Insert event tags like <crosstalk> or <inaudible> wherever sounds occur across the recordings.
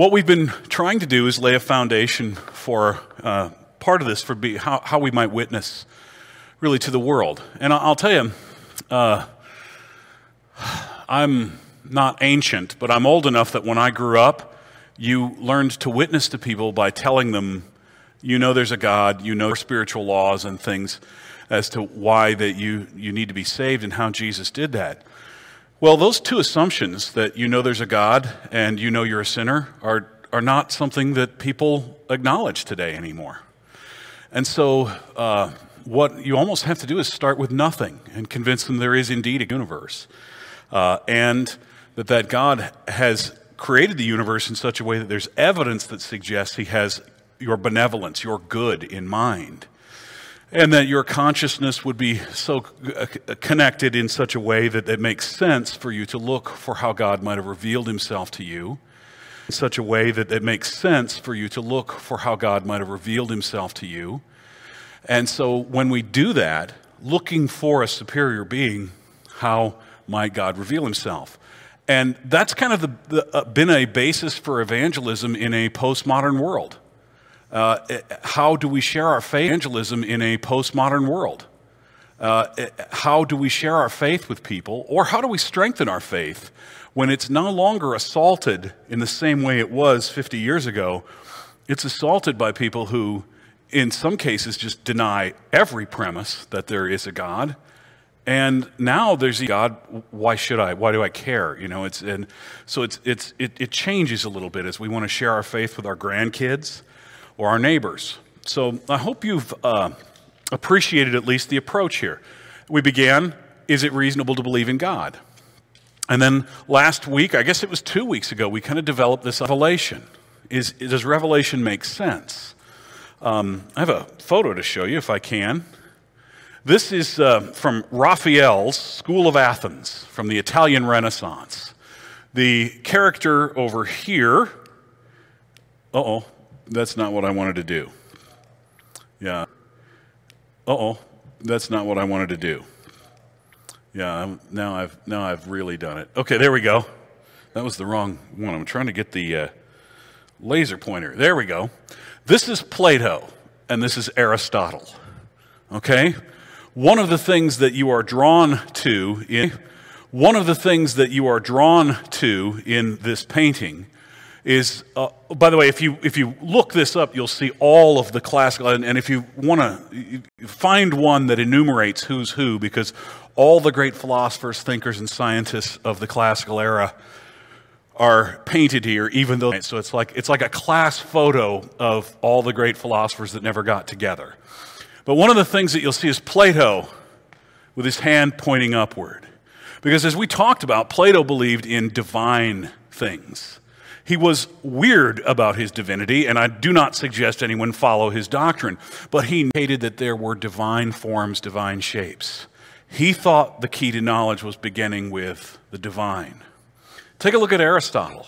what we've been trying to do is lay a foundation for uh, part of this for be, how, how we might witness really to the world. And I'll, tell you, uh, I'm not ancient, but I'm old enough that when I grew up, you learned to witness to people by telling them you know there's a God, you know spiritual laws and things as to why that you, you need to be saved and how Jesus did that. Well, those two assumptions that you know there's a God and you know you're a sinner are, are not something that people acknowledge today anymore. And so, uh, what you almost have to do is start with nothing and convince them there is indeed a universe. Uh, and that, that God has created the universe in such a way that there's evidence that suggests He has your benevolence, your good in mind and that your consciousness would be so uh, connected in such a way that it makes sense for you to look for how God might have revealed himself to you, in such a way that it makes sense for you to look for how God might have revealed himself to you. And so when we do that, looking for a superior being, how might God reveal himself? And that's kind of the, the, uh, been a basis for evangelism in a postmodern world. Uh, how do we share our faith evangelism in a postmodern world? Uh, how do we share our faith with people, or how do we strengthen our faith when it's no longer assaulted in the same way it was 50 years ago? It's assaulted by people who, in some cases, just deny every premise that there is a God. And now there's a God. Why should I? Why do I care? You know, it's and so it's it's it, it changes a little bit as we want to share our faith with our grandkids or our neighbors. So I hope you've uh, appreciated at least the approach here. We began, is it reasonable to believe in God? And then last week, I guess it was two weeks ago, we kind of developed this revelation. Is, does revelation make sense? Um, I have a photo to show you if I can. This is uh, from Raphael's School of Athens, from the Italian Renaissance. The character over here, uh oh, that's not what I wanted to do. Yeah. Uh oh, that's not what I wanted to do. Yeah, now I've now I've really done it. Okay, there we go. That was the wrong one. I'm trying to get the uh, laser pointer. There we go. This is Plato, and this is Aristotle. Okay, one of the things that you are drawn to in one of the things that you are drawn to in this painting is, uh, by the way, if you, if you look this up, you'll see all of the classical, and, and if you want to find one that enumerates who's who, because all the great philosophers, thinkers, and scientists of the classical era are painted here, even though, so it's like, it's like a class photo of all the great philosophers that never got together. But one of the things that you'll see is Plato with his hand pointing upward. Because as we talked about, Plato believed in divine things. He was weird about his divinity, and I do not suggest anyone follow his doctrine, but he hated that there were divine forms, divine shapes. He thought the key to knowledge was beginning with the divine. Take a look at Aristotle.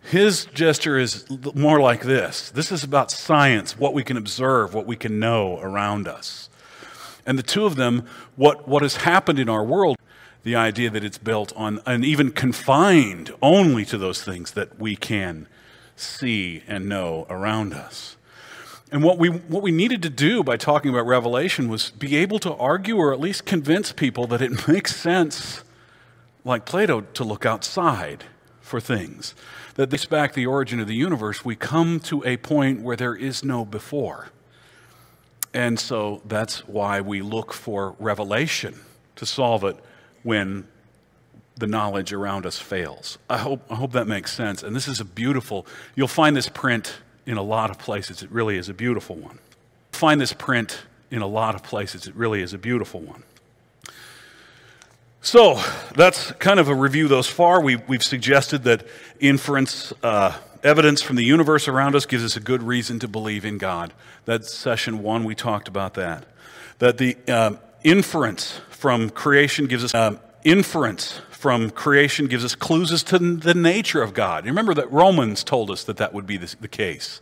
His gesture is more like this this is about science, what we can observe, what we can know around us. And the two of them, what, what has happened in our world the idea that it's built on and even confined only to those things that we can see and know around us. And what we, what we needed to do by talking about Revelation was be able to argue or at least convince people that it <laughs> makes sense, like Plato, to look outside for things. That this back the origin of the universe, we come to a point where there is no before. And so that's why we look for revelation to solve it when the knowledge around us fails. I hope, I hope that makes sense. And this is a beautiful, you'll find this print in a lot of places. It really is a beautiful one. Find this print in a lot of places. It really is a beautiful one. So that's kind of a review thus far. We, we've suggested that inference, uh, evidence from the universe around us gives us a good reason to believe in God. That's session one, we talked about that. That the um, inference from creation gives us um, inference from creation gives us clues as to the nature of God. You Remember that Romans told us that that would be the, the case.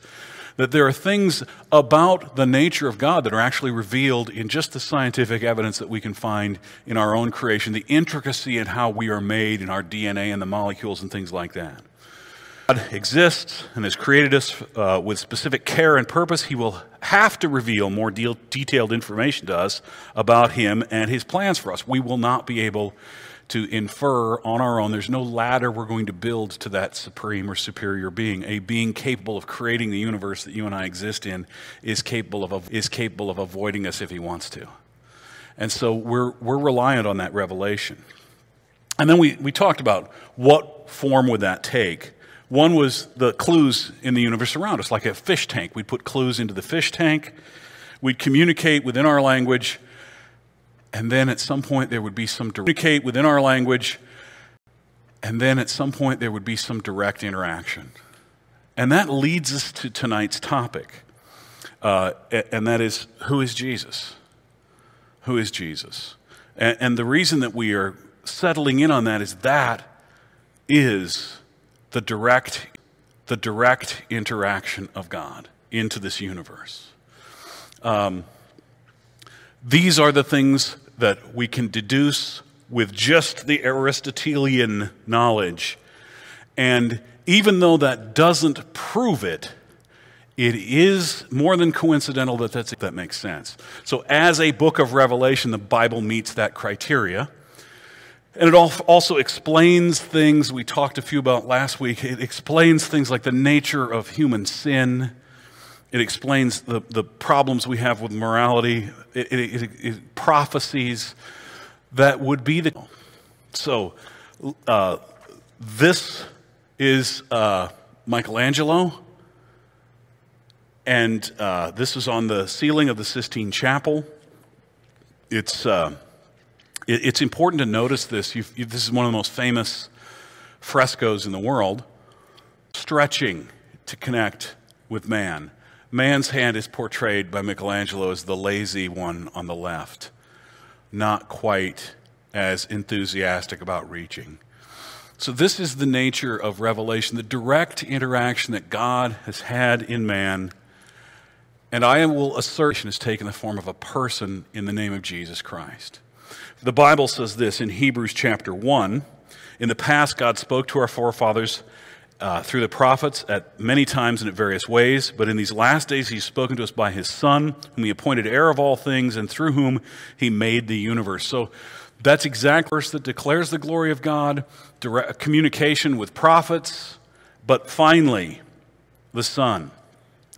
That there are things about the nature of God that are actually revealed in just the scientific evidence that we can find in our own creation, the intricacy in how we are made in our DNA and the molecules and things like that. God exists and has created us uh, with specific care and purpose, He will have to reveal more de- detailed information to us about Him and His plans for us. We will not be able to infer on our own. There's no ladder we're going to build to that supreme or superior being. A being capable of creating the universe that you and I exist in is capable of, is capable of avoiding us if He wants to. And so we're, we're reliant on that revelation. And then we, we talked about what form would that take. One was the clues in the universe around us, like a fish tank. We'd put clues into the fish tank. We'd communicate within our language. And then at some point there would be some communicate within our language. And then at some point there would be some direct interaction. And that leads us to tonight's topic. Uh, and that is who is Jesus? Who is Jesus? And, and the reason that we are settling in on that is that is the direct, the direct interaction of God into this universe. Um, these are the things that we can deduce with just the Aristotelian knowledge. And even though that doesn't prove it, it is more than coincidental that that makes sense. So, as a book of Revelation, the Bible meets that criteria. And it also explains things we talked a few about last week. It explains things like the nature of human sin. It explains the, the problems we have with morality. It, it, it, it prophecies that would be the. So, uh, this is uh, Michelangelo. And uh, this is on the ceiling of the Sistine Chapel. It's. Uh, it's important to notice this. You've, you, this is one of the most famous frescoes in the world, stretching to connect with man. Man's hand is portrayed by Michelangelo as the lazy one on the left, not quite as enthusiastic about reaching. So, this is the nature of revelation, the direct interaction that God has had in man. And I will assert has taken the form of a person in the name of Jesus Christ. The Bible says this in Hebrews chapter 1. In the past, God spoke to our forefathers uh, through the prophets at many times and at various ways, but in these last days, He's spoken to us by His Son, whom He appointed heir of all things, and through whom He made the universe. So that's exact verse that declares the glory of God, direct communication with prophets, but finally, the Son.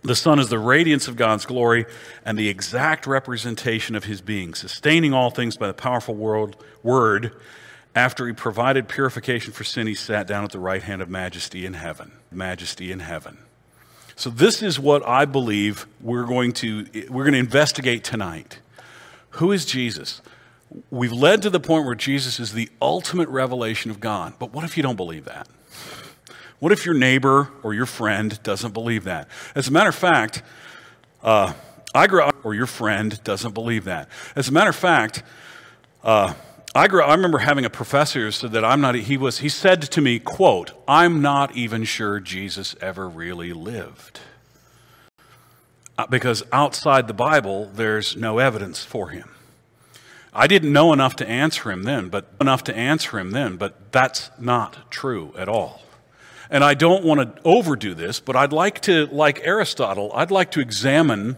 The Son is the radiance of God's glory and the exact representation of his being, sustaining all things by the powerful world, word. After he provided purification for sin, he sat down at the right hand of majesty in heaven. Majesty in heaven. So this is what I believe we're going to we're going to investigate tonight. Who is Jesus? We've led to the point where Jesus is the ultimate revelation of God. But what if you don't believe that? What if your neighbor or your friend doesn't believe that? As a matter of fact, uh, I grew up, or your friend doesn't believe that. As a matter of fact, uh, I grew. I remember having a professor who said that I'm not. He was. He said to me, "quote I'm not even sure Jesus ever really lived, uh, because outside the Bible, there's no evidence for him." I didn't know enough to answer him then, but enough to answer him then, but that's not true at all. And I don't want to overdo this, but I'd like to, like Aristotle, I'd like to examine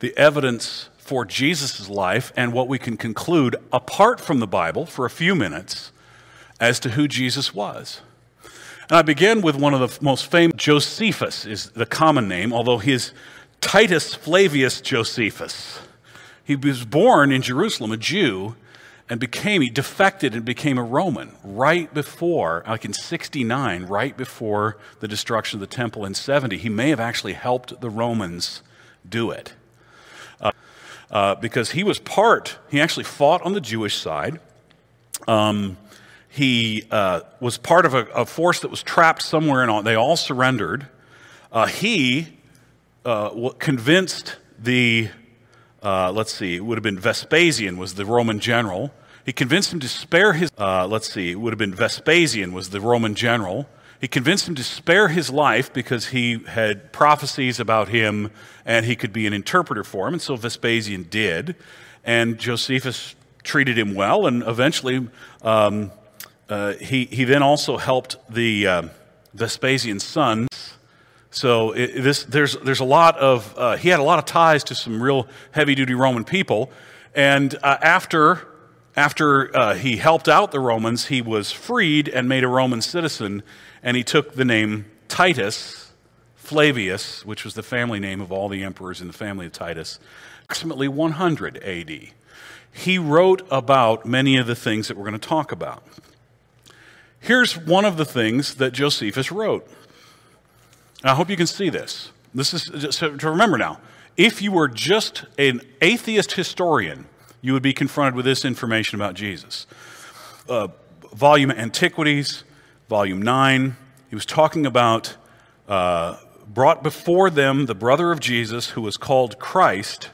the evidence for Jesus' life and what we can conclude apart from the Bible for a few minutes as to who Jesus was. And I begin with one of the most famous, Josephus is the common name, although his Titus Flavius Josephus. He was born in Jerusalem, a Jew, and became, he defected and became a Roman right before, like in 69, right before the destruction of the temple in 70. He may have actually helped the Romans do it. Uh, uh, because he was part, he actually fought on the Jewish side. Um, he uh, was part of a, a, force that was trapped somewhere, and they all surrendered. Uh, he uh, convinced the uh, let's see, it would have been Vespasian was the Roman general. He convinced him to spare his, uh, let's see, it would have been Vespasian was the Roman general. He convinced him to spare his life because he had prophecies about him and he could be an interpreter for him. And so Vespasian did. And Josephus treated him well. And eventually, um, uh, he, he then also helped the, uh, Vespasian's sons. So it, this, there's, there's a lot of, uh, he had a lot of ties to some real heavy duty Roman people. And uh, after, after uh, he helped out the Romans, he was freed and made a Roman citizen. And he took the name Titus Flavius, which was the family name of all the emperors in the family of Titus, approximately 100 AD. He wrote about many of the things that we're going to talk about. Here's one of the things that Josephus wrote. I hope you can see this. This is to remember now. If you were just an atheist historian, you would be confronted with this information about Jesus. Uh, volume Antiquities, volume 9, he was talking about uh, brought before them the brother of Jesus who was called Christ,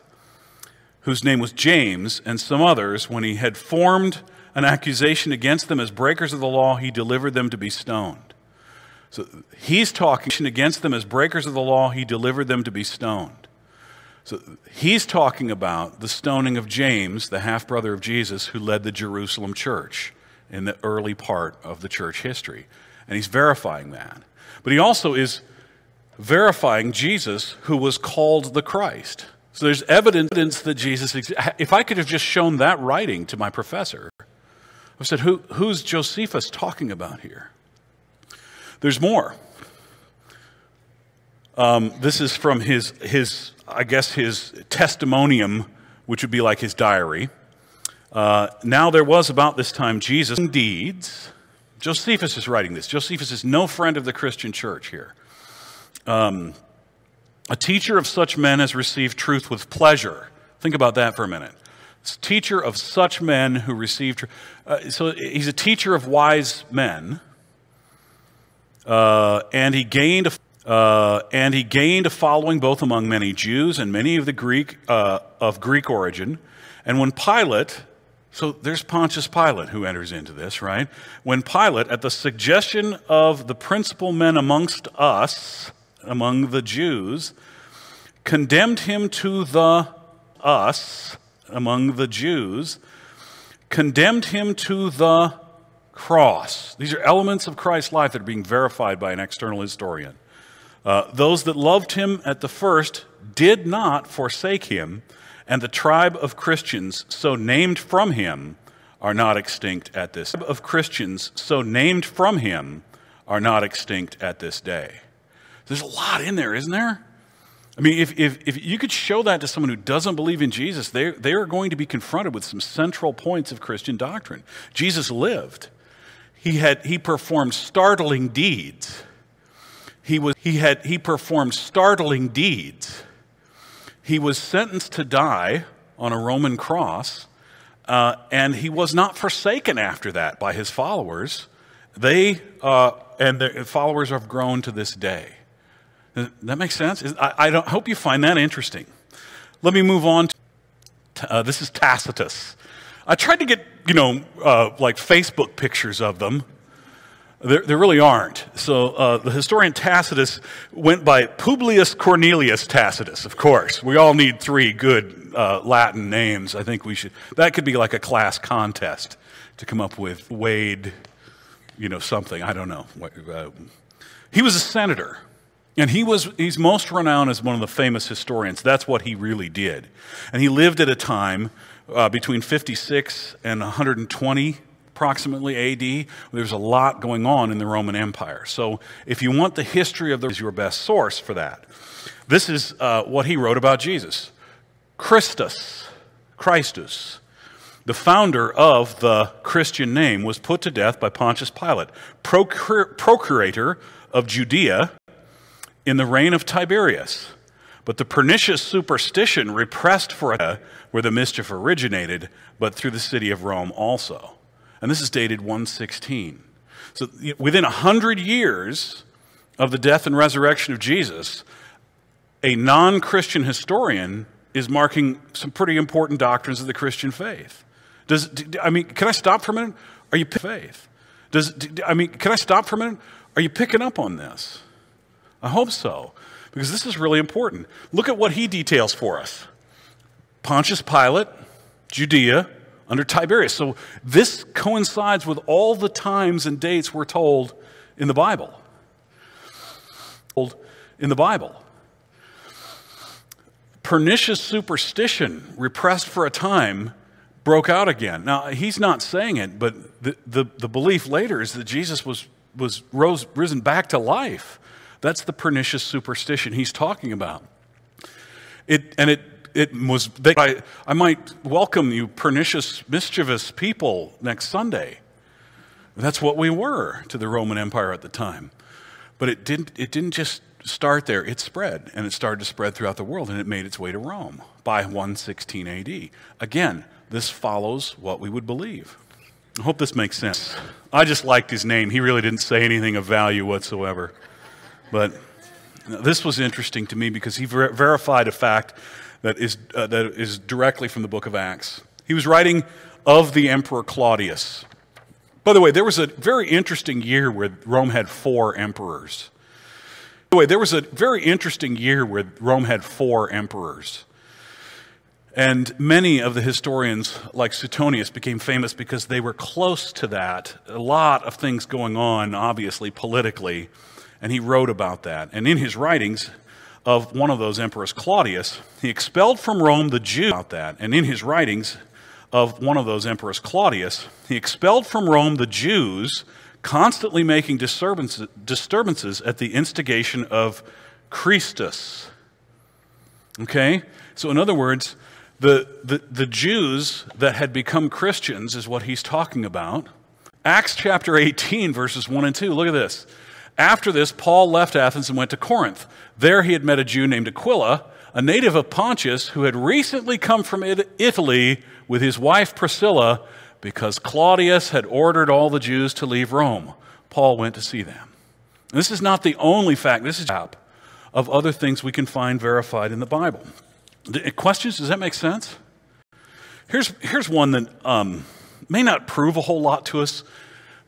whose name was James, and some others. When he had formed an accusation against them as breakers of the law, he delivered them to be stoned. So he's talking against them as breakers of the law, he delivered them to be stoned. So he's talking about the stoning of James, the half brother of Jesus, who led the Jerusalem church in the early part of the church history. And he's verifying that. But he also is verifying Jesus, who was called the Christ. So there's evidence that Jesus exists. If I could have just shown that writing to my professor, I said, Who, Who's Josephus talking about here? There's more. Um, this is from his, his, I guess, his testimonium, which would be like his diary. Uh, now there was about this time Jesus deeds. Josephus is writing this. Josephus is no friend of the Christian church here. Um, a teacher of such men has received truth with pleasure. Think about that for a minute. A Teacher of such men who received truth. So he's a teacher of wise men uh, and he gained a, uh, and he gained a following both among many Jews and many of the Greek uh, of Greek origin. And when Pilate, so there's Pontius Pilate who enters into this, right? When Pilate, at the suggestion of the principal men amongst us, among the Jews, condemned him to the us among the Jews, condemned him to the cross. These are elements of Christ's life that are being verified by an external historian. Uh, those that loved him at the first did not forsake him, and the tribe of Christians, so named from him, are not extinct at this. Of Christians, so named from him, are not extinct at this day. There's a lot in there, isn't there? I mean, if, if, if you could show that to someone who doesn't believe in Jesus, they, they are going to be confronted with some central points of Christian doctrine. Jesus lived he had he performed startling deeds. He was he had he performed startling deeds. He was sentenced to die on a Roman cross, uh, and he was not forsaken after that by his followers. They uh, and the followers have grown to this day. that makes sense? I, I, I, hope you find that interesting. Let me move on. To, uh, this is Tacitus. I tried to get, you know, uh, like Facebook pictures of them. There, there really aren't. So uh, the historian Tacitus went by Publius Cornelius Tacitus, of course. We all need three good uh, Latin names. I think we should. That could be like a class contest to come up with Wade, you know, something. I don't know. Uh, he was a senator. And he was, he's most renowned as one of the famous historians. That's what he really did. And he lived at a time uh, between 56 and 120 approximately AD. There's a lot going on in the Roman Empire. So if you want the history of the is your best source for that. This is uh, what he wrote about Jesus. Christus, Christus, the founder of the Christian name, was put to death by Pontius Pilate, procur- procurator of Judea in the reign of Tiberius. But the pernicious superstition repressed for a where the mischief originated, but through the city of Rome also. And this is dated 116. So within 100 years of the death and resurrection of Jesus, a non Christian historian is marking some pretty important doctrines of the Christian faith. Does, I mean, can I stop for a minute? Are you faith? Does, I mean, can I stop for a minute? Are you picking up on this? I hope so, because this is really important. Look at what he details for us Pontius Pilate, Judea, under Tiberius. So this coincides with all the times and dates we're told in the Bible. In the Bible. Pernicious superstition, repressed for a time, broke out again. Now, he's not saying it, but the, the, the belief later is that Jesus was, was rose, risen back to life. That's the pernicious superstition he's talking about. It, and it, it was, they, I, I might welcome you, pernicious, mischievous people, next Sunday. That's what we were to the Roman Empire at the time. But it didn't, it didn't just start there, it spread, and it started to spread throughout the world, and it made its way to Rome by 116 AD. Again, this follows what we would believe. I hope this makes sense. I just liked his name. He really didn't say anything of value whatsoever. But this was interesting to me because he ver- verified a fact that is, uh, that is directly from the book of Acts. He was writing of the Emperor Claudius. By the way, there was a very interesting year where Rome had four emperors. By the way, there was a very interesting year where Rome had four emperors. And many of the historians, like Suetonius, became famous because they were close to that. A lot of things going on, obviously, politically and he wrote about that. And in his writings of one of those emperors, Claudius, he expelled from Rome the Jews about that. And in his writings of one of those emperors, Claudius, he expelled from Rome the Jews, constantly making disturbances, disturbances at the instigation of Christus. Okay? So, in other words, the, the, the Jews that had become Christians is what he's talking about. Acts chapter 18, verses 1 and 2. Look at this. After this, Paul left Athens and went to Corinth. There he had met a Jew named Aquila, a native of Pontus, who had recently come from Italy with his wife Priscilla because Claudius had ordered all the Jews to leave Rome. Paul went to see them. This is not the only fact, this is a of other things we can find verified in the Bible. Questions? Does that make sense? Here's, here's one that um, may not prove a whole lot to us,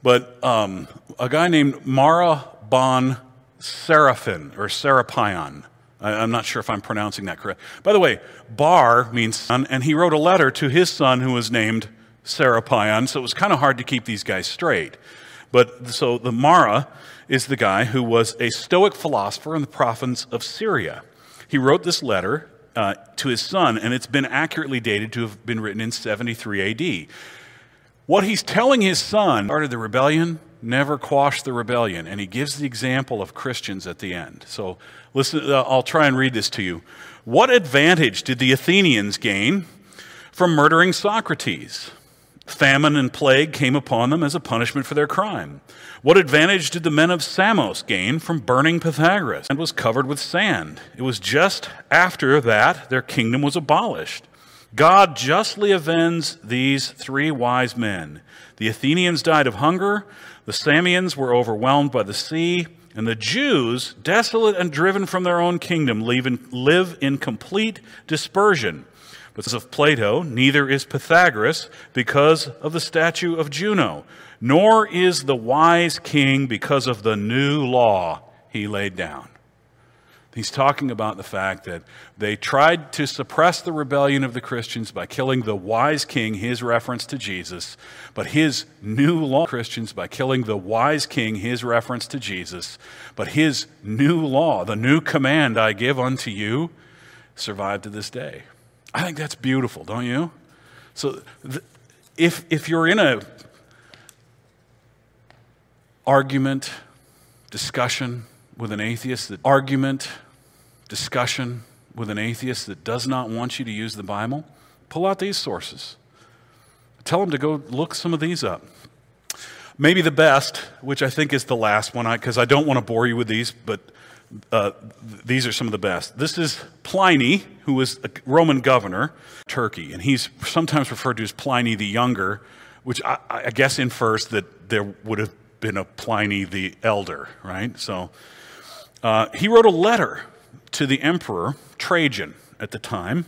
but um, a guy named Mara Bar Seraphim or Serapion. I, am not sure if I'm pronouncing that correct. By the way, Bar means son, and he wrote a letter to his son who was named Serapion, so it was kind of hard to keep these guys straight. But so the Mara is the guy who was a Stoic philosopher in the province of Syria. He wrote this letter uh, to his son, and it's been accurately dated to have been written in 73 AD. What he's telling his son started the rebellion, never quashed the rebellion. And he gives the example of Christians at the end. So listen, uh, I'll try and read this to you. What advantage did the Athenians gain from murdering Socrates? Famine and plague came upon them as a punishment for their crime. What advantage did the men of Samos gain from burning Pythagoras and was covered with sand? It was just after that their kingdom was abolished. God justly avenged these three wise men. The Athenians died of hunger, the Samians were overwhelmed by the sea, and the Jews, desolate and driven from their own kingdom, live in complete dispersion. Because of Plato, neither is Pythagoras because of the statue of Juno, nor is the wise king because of the new law he laid down. He's talking about the fact that they tried to suppress the rebellion of the Christians by killing the wise king, his reference to Jesus, but his new law, Christians, by killing the wise king, his reference to Jesus, but his new law, the new command I give unto you, survived to this day. I think that's beautiful, don't you? So if, if you're in a argument, discussion with an atheist, that argument, discussion with an atheist that does not want you to use the Bible, pull out these sources. Tell them to go look some of these up. Maybe the best, which I think is the last one, because I, I, don't want to bore you with these, but uh, these are some of the best. This is Pliny, who was a Roman governor, Turkey, and he's sometimes referred to as Pliny the Younger, which I, I guess infers that there would have been a Pliny the Elder, right? So uh, he wrote a letter to the emperor Trajan at the time.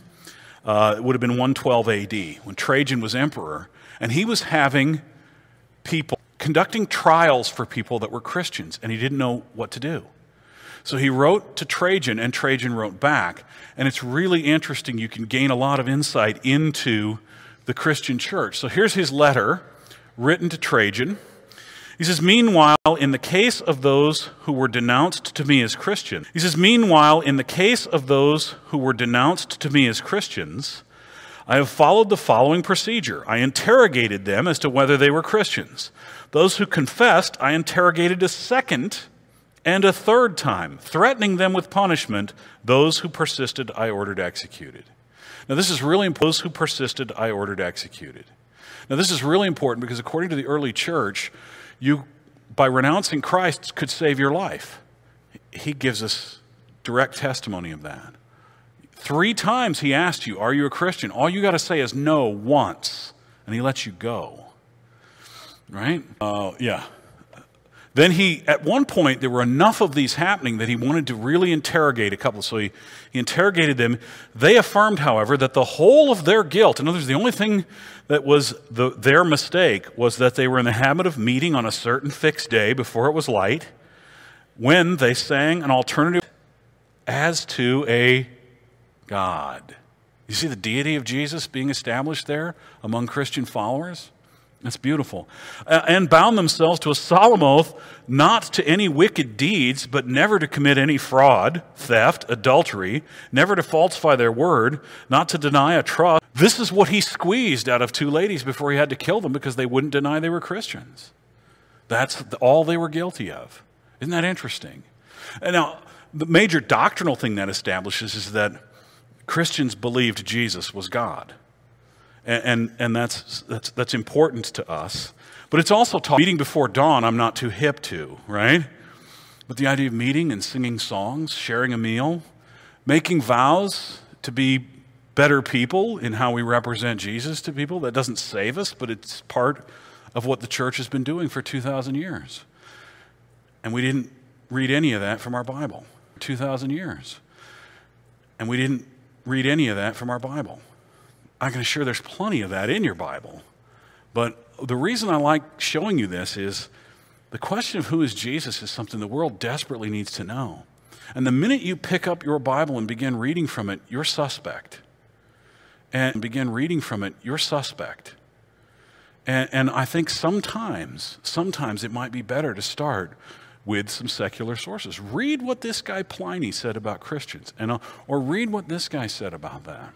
Uh, it would have been 112 AD when Trajan was emperor, and he was having people conducting trials for people that were Christians, and he didn't know what to do. So he wrote to Trajan, and Trajan wrote back. And it's really interesting. You can gain a lot of insight into the Christian church. So here's his letter written to Trajan. He says, Meanwhile, in the case of those who were denounced to me as Christians, he says, Meanwhile, in the case of those who were denounced to me as Christians, I have followed the following procedure. I interrogated them as to whether they were Christians. Those who confessed, I interrogated a second and a third time, threatening them with punishment. Those who persisted, I ordered executed. Now, this is really important. Those who persisted, I ordered executed. Now, this is really important because according to the early church, you, by renouncing Christ, could save your life. He gives us direct testimony of that. Three times he asked you, Are you a Christian? All you got to say is no once, and he lets you go. Right? Uh, yeah. Then he, at one point, there were enough of these happening that he wanted to really interrogate a couple. So he, he interrogated them. They affirmed, however, that the whole of their guilt, in other words, the only thing that was the, their mistake was that they were in the habit of meeting on a certain fixed day before it was light when they sang an alternative as to a God. You see the deity of Jesus being established there among Christian followers? That's beautiful. Uh, and bound themselves to a solemn oath not to any wicked deeds, but never to commit any fraud, theft, adultery, never to falsify their word, not to deny a trust. This is what he squeezed out of two ladies before he had to kill them because they wouldn't deny they were Christians. That's all they were guilty of. Isn't that interesting? And now, the major doctrinal thing that establishes is that Christians believed Jesus was God. And, and, and, that's, that's, that's important to us. But it's also taught, meeting before dawn, I'm not too hip to, right? But the idea of meeting and singing songs, sharing a meal, making vows to be better people in how we represent Jesus to people, that doesn't save us, but it's part of what the church has been doing for 2,000 years. And we didn't read any of that from our Bible. 2,000 years. And we didn't read any of that from our Bible. I can assure there's plenty of that in your Bible. But the reason I like showing you this is the question of who is Jesus is something the world desperately needs to know. And the minute you pick up your Bible and begin reading from it, you're suspect. And begin reading from it, you're suspect. And, and I think sometimes, sometimes it might be better to start with some secular sources. Read what this guy Pliny said about Christians, and, uh, or read what this guy said about that.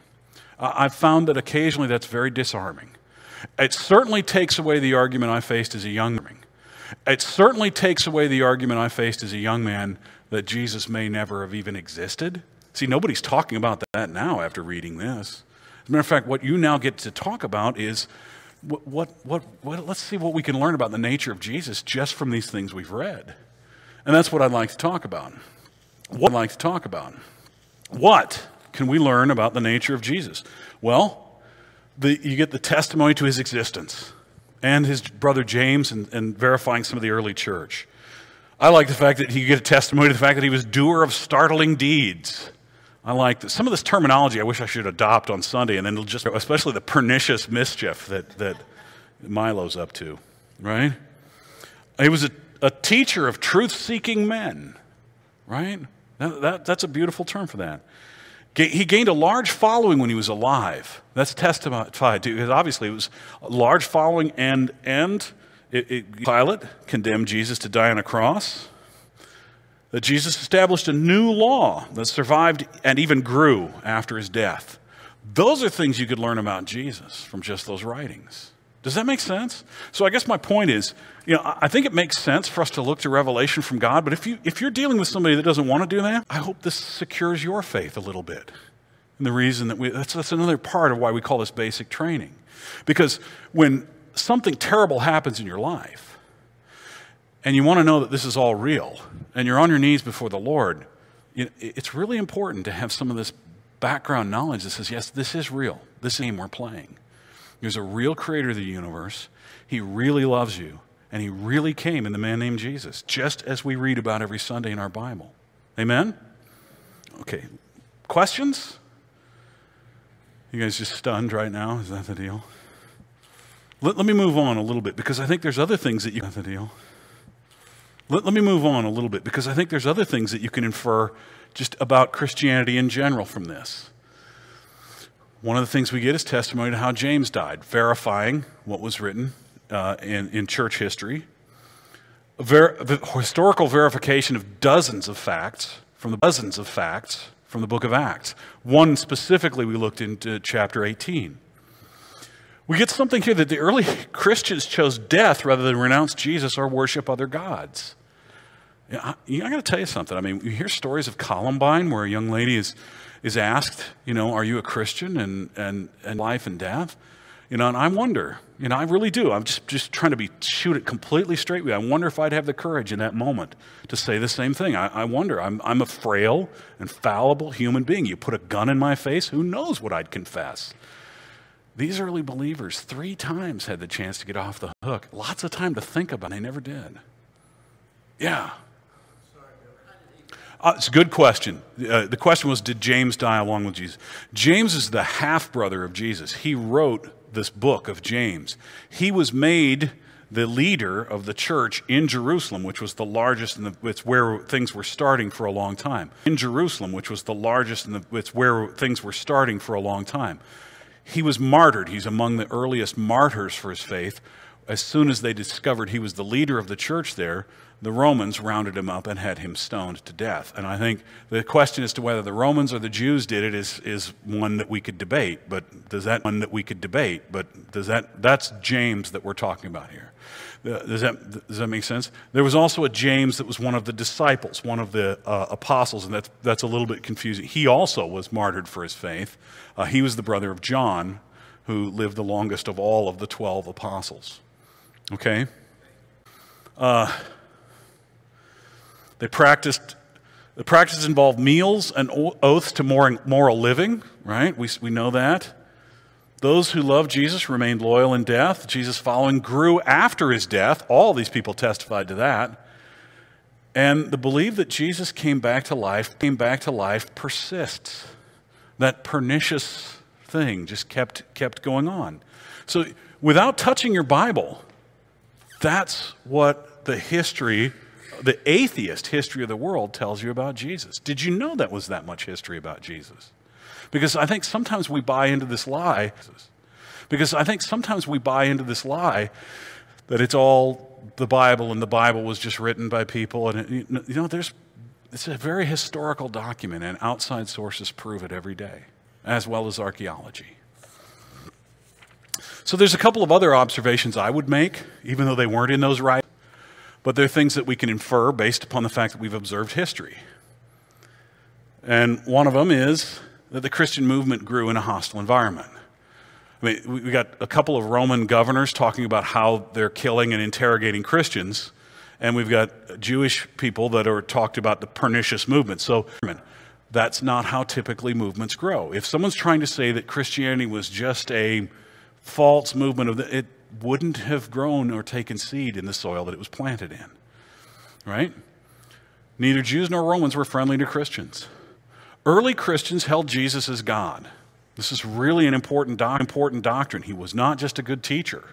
I've found that occasionally that's very disarming. It certainly takes away the argument I faced as a young man. It certainly takes away the argument I faced as a young man that Jesus may never have even existed. See, nobody's talking about that now after reading this. As a matter of fact, what you now get to talk about is what, what, what, what let's see what we can learn about the nature of Jesus just from these things we've read. And that's what I'd like to talk about. What I'd like to talk about. What can we learn about the nature of Jesus? Well, the, you get the testimony to his existence and his brother James and, and verifying some of the early church. I like the fact that you get a testimony to the fact that he was doer of startling deeds. I like this. Some of this terminology I wish I should adopt on Sunday, and then just, especially the pernicious mischief that, that Milo's up to, right? He was a a teacher of truth seeking men, right? That, that, that's a beautiful term for that. He gained a large following when he was alive. That's testified to, because obviously it was a large following, and, and it, it, Pilate condemned Jesus to die on a cross. That Jesus established a new law that survived and even grew after his death. Those are things you could learn about Jesus from just those writings. Does that make sense? So I guess my point is, you know, I think it makes sense for us to look to revelation from God, but if you if you're dealing with somebody that doesn't want to do that, I hope this secures your faith a little bit. And the reason that we that's, that's another part of why we call this basic training. Because when something terrible happens in your life, and you want to know that this is all real, and you're on your knees before the Lord, it's really important to have some of this background knowledge that says, yes, this is real. This game we're playing. There's a real creator of the universe. He really loves you. And he really came in the man named Jesus, just as we read about every Sunday in our Bible. Amen? Okay. Questions? You guys just stunned right now? Is that the deal? Let, let me move on a little bit because I think there's other things that you. Is that the deal? Let, let me move on a little bit because I think there's other things that you can infer just about Christianity in general from this. One of the things we get is testimony to how James died, verifying what was written uh, in, in church history. ver- historical verification of dozens of facts from the dozens of facts from the book of Acts. One specifically, we looked into chapter 18. We get something here that the early <laughs> Christians chose death rather than renounce Jesus or worship other gods. I, I got to tell you something. I mean, you hear stories of Columbine where a young lady is, is asked, you know, are you a Christian and, and, and life and death? You know, and I wonder, you know, I really do. I'm just, just trying to be, shoot it completely straight with you. I wonder if I'd have the courage in that moment to say the same thing. I, I wonder. I'm, I'm a frail and fallible human being. You put a gun in my face, who knows what I'd confess? These early believers three times had the chance to get off the hook. Lots of time to think about it. They never did. Yeah. Uh, it's a good question. Uh, the question was Did James die along with Jesus? James is the half brother of Jesus. He wrote this book of James. He was made the leader of the church in Jerusalem, which was the largest, and it's where things were starting for a long time. In Jerusalem, which was the largest, and it's where things were starting for a long time. He was martyred. He's among the earliest martyrs for his faith. As soon as they discovered he was the leader of the church there, the Romans rounded him up and had him stoned to death. And I think the question as to whether the Romans or the Jews did it is, is one that we could debate. But does that one that we could debate? But does that that's James that we're talking about here? Uh, does that, does that make sense? There was also a James that was one of the disciples, one of the uh, apostles, and that's, that's a little bit confusing. He also was martyred for his faith. Uh, he was the brother of John, who lived the longest of all of the 12 apostles. Okay? Uh, they practiced, the practice involved meals and oaths to more moral living, right? We, we know that. Those who loved Jesus remained loyal in death. Jesus' following grew after his death. All these people testified to that. And the belief that Jesus came back to life, came back to life persists. That pernicious thing just kept, kept going on. So without touching your Bible, that's what the history the atheist history of the world tells you about Jesus. Did you know that was that much history about Jesus? Because I think sometimes we buy into this lie. Because I think sometimes we buy into this lie that it's all the Bible and the Bible was just written by people. And, it, you know, there's, it's a very historical document, and outside sources prove it every day, as well as archaeology. So there's a couple of other observations I would make, even though they weren't in those writings but they're things that we can infer based upon the fact that we've observed history. And one of them is that the Christian movement grew in a hostile environment. I mean, we got a couple of Roman governors talking about how they're killing and interrogating Christians, and we've got Jewish people that are talked about the pernicious movement. So that's not how typically movements grow. If someone's trying to say that Christianity was just a false movement of the, it wouldn't have grown or taken seed in the soil that it was planted in. Right? Neither Jews nor Romans were friendly to Christians. Early Christians held Jesus as God. This is really an important, important doctrine. He was not just a good teacher.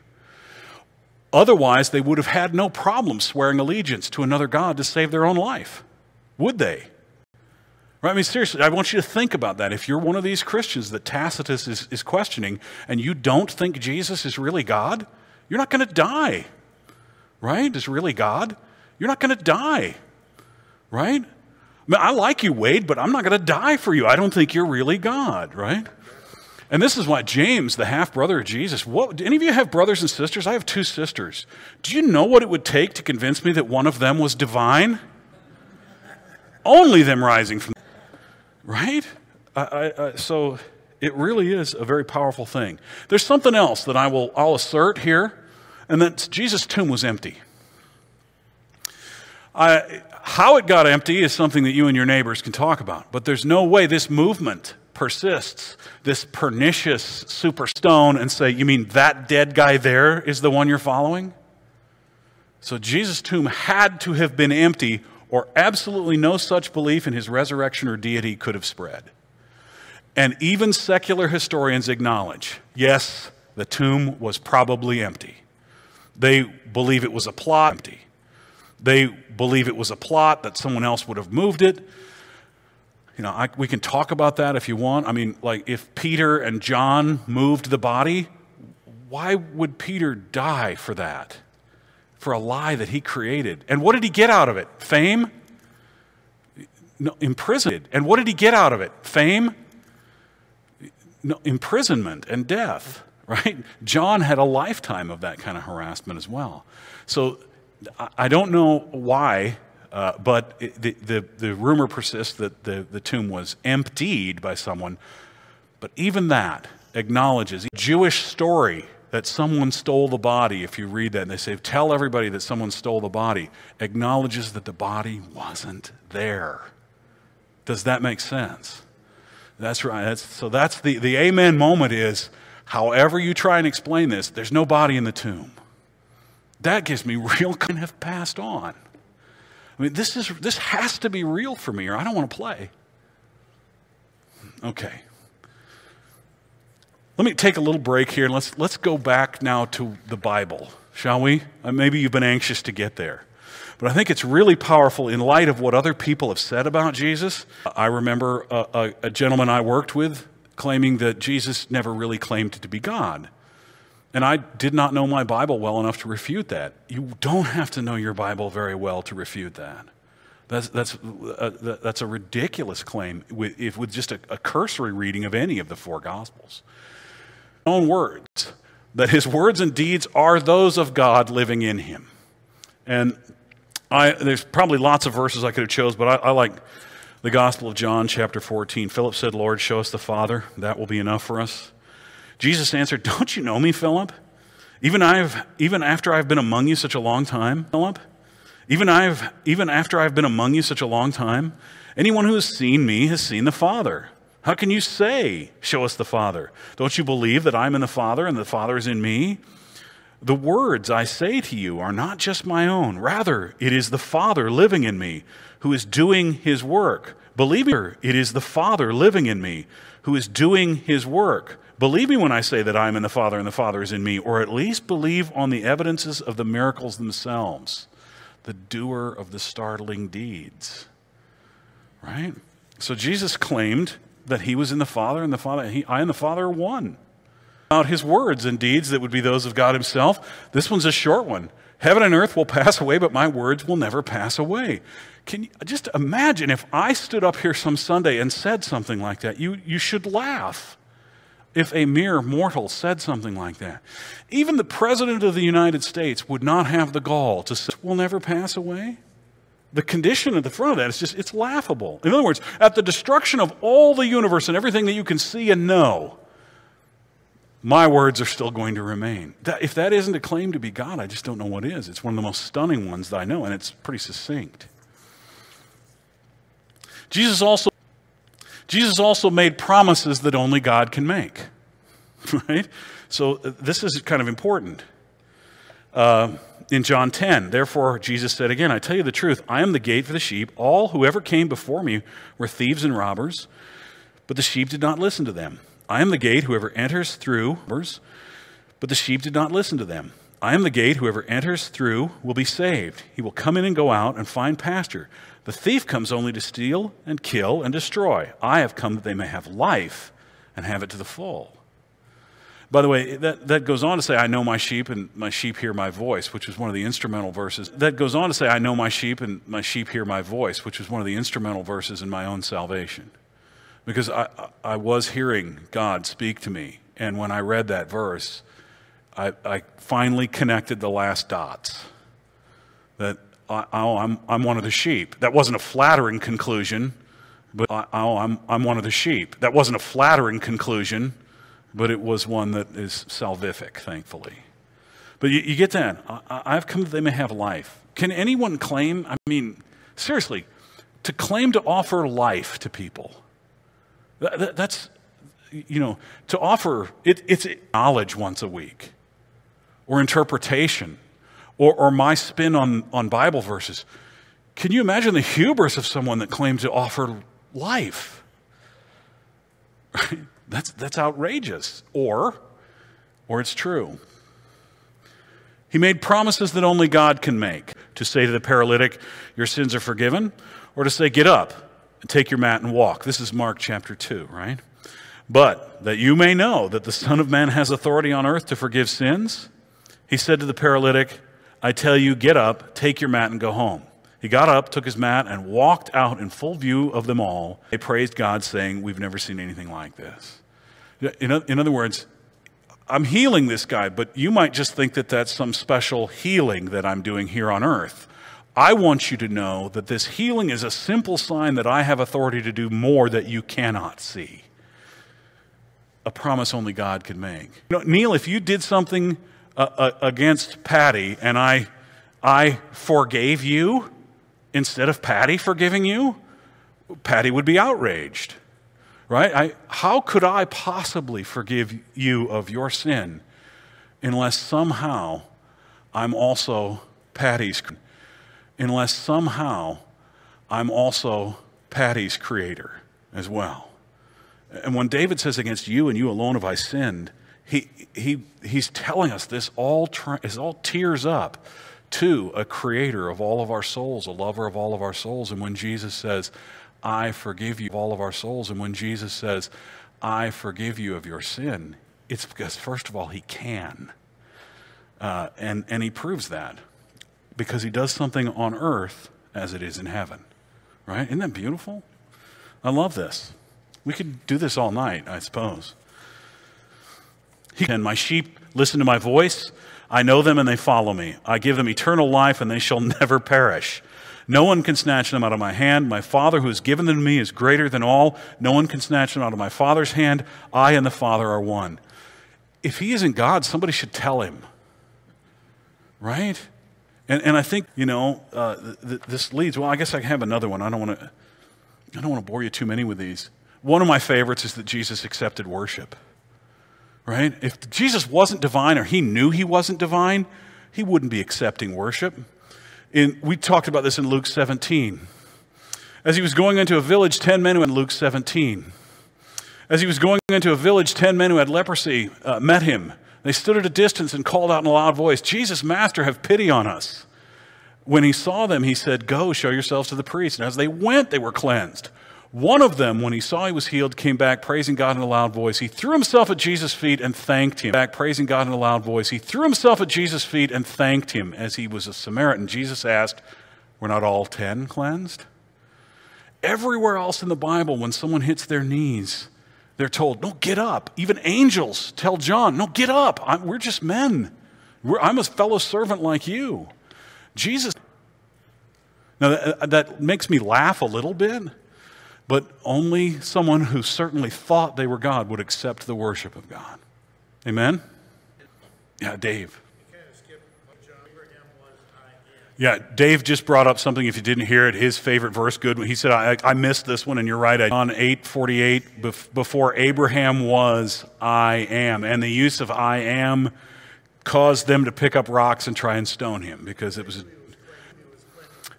Otherwise, they would have had no problem swearing allegiance to another God to save their own life. Would they? Right? I mean, seriously, I want you to think about that. If you're one of these Christians that Tacitus is, is questioning and you don't think Jesus is really God, you're not going to die. Right? Is really God? You're not going to die. Right? I, mean, I like you, Wade, but I'm not going to die for you. I don't think you're really God, right? And this is why James, the half brother of Jesus, what, any of you have brothers and sisters? I have two sisters. Do you know what it would take to convince me that one of them was divine? Only them rising from Right? I, I, so it really is a very powerful thing. There's something else that I will I'll assert here, and that Jesus' tomb was empty. I, how it got empty is something that you and your neighbors can talk about, but there's no way this movement persists, this pernicious superstone, and say, You mean that dead guy there is the one you're following? So Jesus' tomb had to have been empty, or absolutely no such belief in his resurrection or deity could have spread. And even secular historians acknowledge yes, the tomb was probably empty. They believe it was a plot empty. They believe it was a plot that someone else would have moved it. You know, I, we can talk about that if you want. I mean, like if Peter and John moved the body, why would Peter die for that? For a lie that he created. And what did he get out of it? Fame? No, imprisoned. And what did he get out of it? Fame? No, imprisonment and death, right? John had a lifetime of that kind of harassment as well. So I don't know why, uh, but it, the, the, the rumor persists that the, the tomb was emptied by someone. But even that acknowledges Jewish story that someone stole the body, if you read that and they say, tell everybody that someone stole the body, acknowledges that the body wasn't there. Does that make sense? That's right. That's, so that's the, the amen moment is however you try and explain this, there's no body in the tomb. That gives me <laughs> real kind have passed on. I mean, this, is, this has to be real for me, or I don't want to play. Okay. Let me take a little break here and let's, let's go back now to the Bible, shall we? Uh, maybe you've been anxious to get there. But I think it's really powerful in light of what other people have said about Jesus. I remember a, a, a gentleman I worked with claiming that Jesus never really claimed to be God. And I did not know my Bible well enough to refute that. You don't have to know your Bible very well to refute that. That's, that's, uh, that's a ridiculous claim with, if, with just a, a cursory reading of any of the four Gospels own words, that his words and deeds are those of God living in him. And I, there's probably lots of verses I could have chose, but I, I like the Gospel of John, chapter 14. Philip said, Lord, show us the Father. That will be enough for us. Jesus answered, Don't you know me, Philip? Even, I've, even after I've been among you such a long time, Philip? Even, I've, even after I've been among you such a long time, anyone who has seen me has seen the Father. How can you say, Show us the Father? Don't you believe that I'm in the Father and the Father is in me? The words I say to you are not just my own. Rather, it is the Father living in me who is doing his work. Believe me, it is the Father living in me who is doing his work. Believe me when I say that I'm in the Father and the Father is in me, or at least believe on the evidences of the miracles themselves, the doer of the startling deeds. Right? So Jesus claimed that he was in the Father and the Father, he, I and the Father are one. About his words and deeds that would be those of God himself. This one's a short one. Heaven and earth will pass away, but my words will never pass away. Can you just imagine if I stood up here some Sunday and said something like that? You, you should laugh if a mere mortal said something like that. Even the President of the United States would not have the gall to say, will never pass away the condition at the front of that is just, it's laughable. In other words, at the destruction of all the universe and everything that you can see and know, my words are still going to remain. That, if that isn't a claim to be God, I just don't know what is. It's one of the most stunning ones that I know, and it's pretty succinct. Jesus also, Jesus also made promises that only God can make. <laughs> Right? So uh, this is kind of important. Uh, in John 10. Therefore, Jesus said again, I tell you the truth, I am the gate for the sheep. All whoever came before me were thieves and robbers, but the sheep did not listen to them. I am the gate, whoever enters through, but the sheep did not listen to them. I am the gate, whoever enters through will be saved. He will come in and go out and find pasture. The thief comes only to steal and kill and destroy. I have come that they may have life and have it to the full. By the way, that, that goes on to say, I know my sheep and my sheep hear my voice, which is one of the instrumental verses. That goes on to say, I know my sheep and my sheep hear my voice, which is one of the instrumental verses in my own salvation. Because I, I was hearing God speak to me. And when I read that verse, I, I finally connected the last dots. That I, oh, I'm, I'm one of the sheep. That wasn't a flattering conclusion, but oh, I'm, I'm one of the sheep. That wasn't a flattering conclusion, but it was one that is salvific, thankfully. But you, you get that. I, have come that they may have life. Can anyone claim, I mean, seriously, to claim to offer life to people? That, that, that's, you know, to offer, it, it's knowledge once a week, or interpretation, or, or my spin on, on Bible verses. Can you imagine the hubris of someone that claims to offer life? <laughs> That's, that's outrageous. Or, or it's true. He made promises that only God can make to say to the paralytic, Your sins are forgiven, or to say, Get up and take your mat and walk. This is Mark chapter 2, right? But that you may know that the Son of Man has authority on earth to forgive sins, he said to the paralytic, I tell you, get up, take your mat, and go home. He got up, took his mat, and walked out in full view of them all. They praised God, saying, We've never seen anything like this. In, in other words, I'm healing this guy, but you might just think that that's some special healing that I'm doing here on earth. I want you to know that this healing is a simple sign that I have authority to do more that you cannot see. A promise only God can make. You know, Neil, if you did something uh, uh, against Patty and I, I forgave you instead of Patty forgiving you, Patty would be outraged right? I, how could I possibly forgive you of your sin unless somehow I'm also Patty's, unless somehow I'm also Patty's creator as well. And when David says, Against you and you alone have I sinned, he, he, he's telling us this all, is all tears up to a creator of all of our souls, a lover of all of our souls. And when Jesus says, I forgive you of all of our souls. And when Jesus says, I forgive you of your sin, it's because, first of all, he can. Uh, and, and he proves that because he does something on earth as it is in heaven. Right? Isn't that beautiful? I love this. We could do this all night, I suppose. He, and my sheep listen to my voice. I know them and they follow me. I give them eternal life and they shall <laughs> never perish. No one can snatch them out of my hand. My Father who has given them to me is greater than all. No one can snatch them out of my Father's hand. I and the Father are one. If he isn't God, somebody should tell him. Right? And, and I think, you know, uh, th- th- this leads, well, I guess I have another one. I don't want to. I don't want to bore you too many with these. One of my favorites is that Jesus accepted worship. Right? If Jesus wasn't divine or he knew he wasn't divine, he wouldn't be accepting worship. In, we talked about this in Luke 17. As he was going into a village, 10 men who in Luke 17. As he was going into a village, 10 men who had leprosy uh, met him. They stood at a distance and called out in a loud voice, Jesus, Master, have pity on us. When he saw them, he said, Go, show yourselves to the priest. And as they went, they were cleansed. One of them, when he saw he was healed, came back praising God in a loud voice. He threw himself at Jesus' feet and thanked him. Back praising God in a loud voice. He threw himself at Jesus' feet and thanked him. As he was a Samaritan, Jesus asked, Were not all ten cleansed? Everywhere else in the Bible, when someone hits their knees, they're told, No, get up. Even angels tell John, No, get up. I'm, we're just men. We're, I'm a fellow servant like you. Jesus. Now, that, that makes me laugh a little bit but only someone who certainly thought they were God would accept the worship of God. Amen? Yeah, Dave. Yeah, Dave just brought up something. If you didn't hear it, his favorite verse, good. He said, "I, I missed this one," and you're right. On eight forty eight, before Abraham was, I am, and the use of "I am" caused them to pick up rocks and try and stone him because it was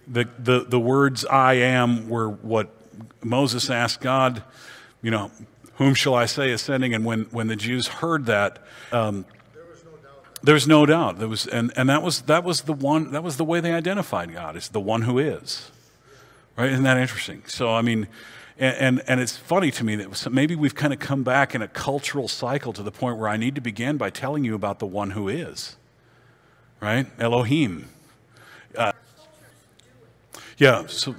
the the the words "I am" were what Moses asked God, you know, whom shall I say is sending? And when, when the Jews heard that, um, there was no doubt. There was, and, and that was that was the one that was the way they identified God. It's the one who is. Right? Isn't that interesting? So I mean, and, and, and it's funny to me that maybe we've kind of come back in a cultural cycle to the point where I need to begin by telling you about the one who is. Right? Elohim. Uh, yeah. So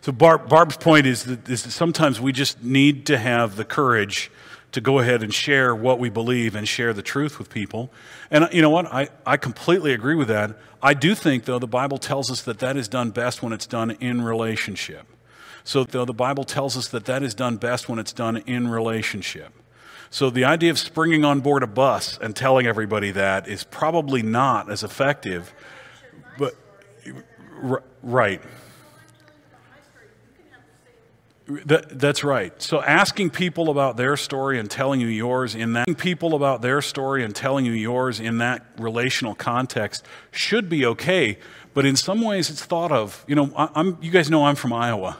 so Barb, Barb's point is that, is that sometimes we just need to have the courage to go ahead and share what we believe and share the truth with people. And uh, you know what? I, I completely agree with that. I do think, though, the Bible tells us that that is done best when it's done in relationship. So, though, the Bible tells us that that is done best when it's done in relationship. So, the idea of springing on board a bus and telling everybody that is probably not as effective. But, right. That, that's right. So asking people about their story and telling you yours in that people about their story and telling you yours in that relational context should be okay. But in some ways, it's thought of. You know, I, you guys know I'm from Iowa,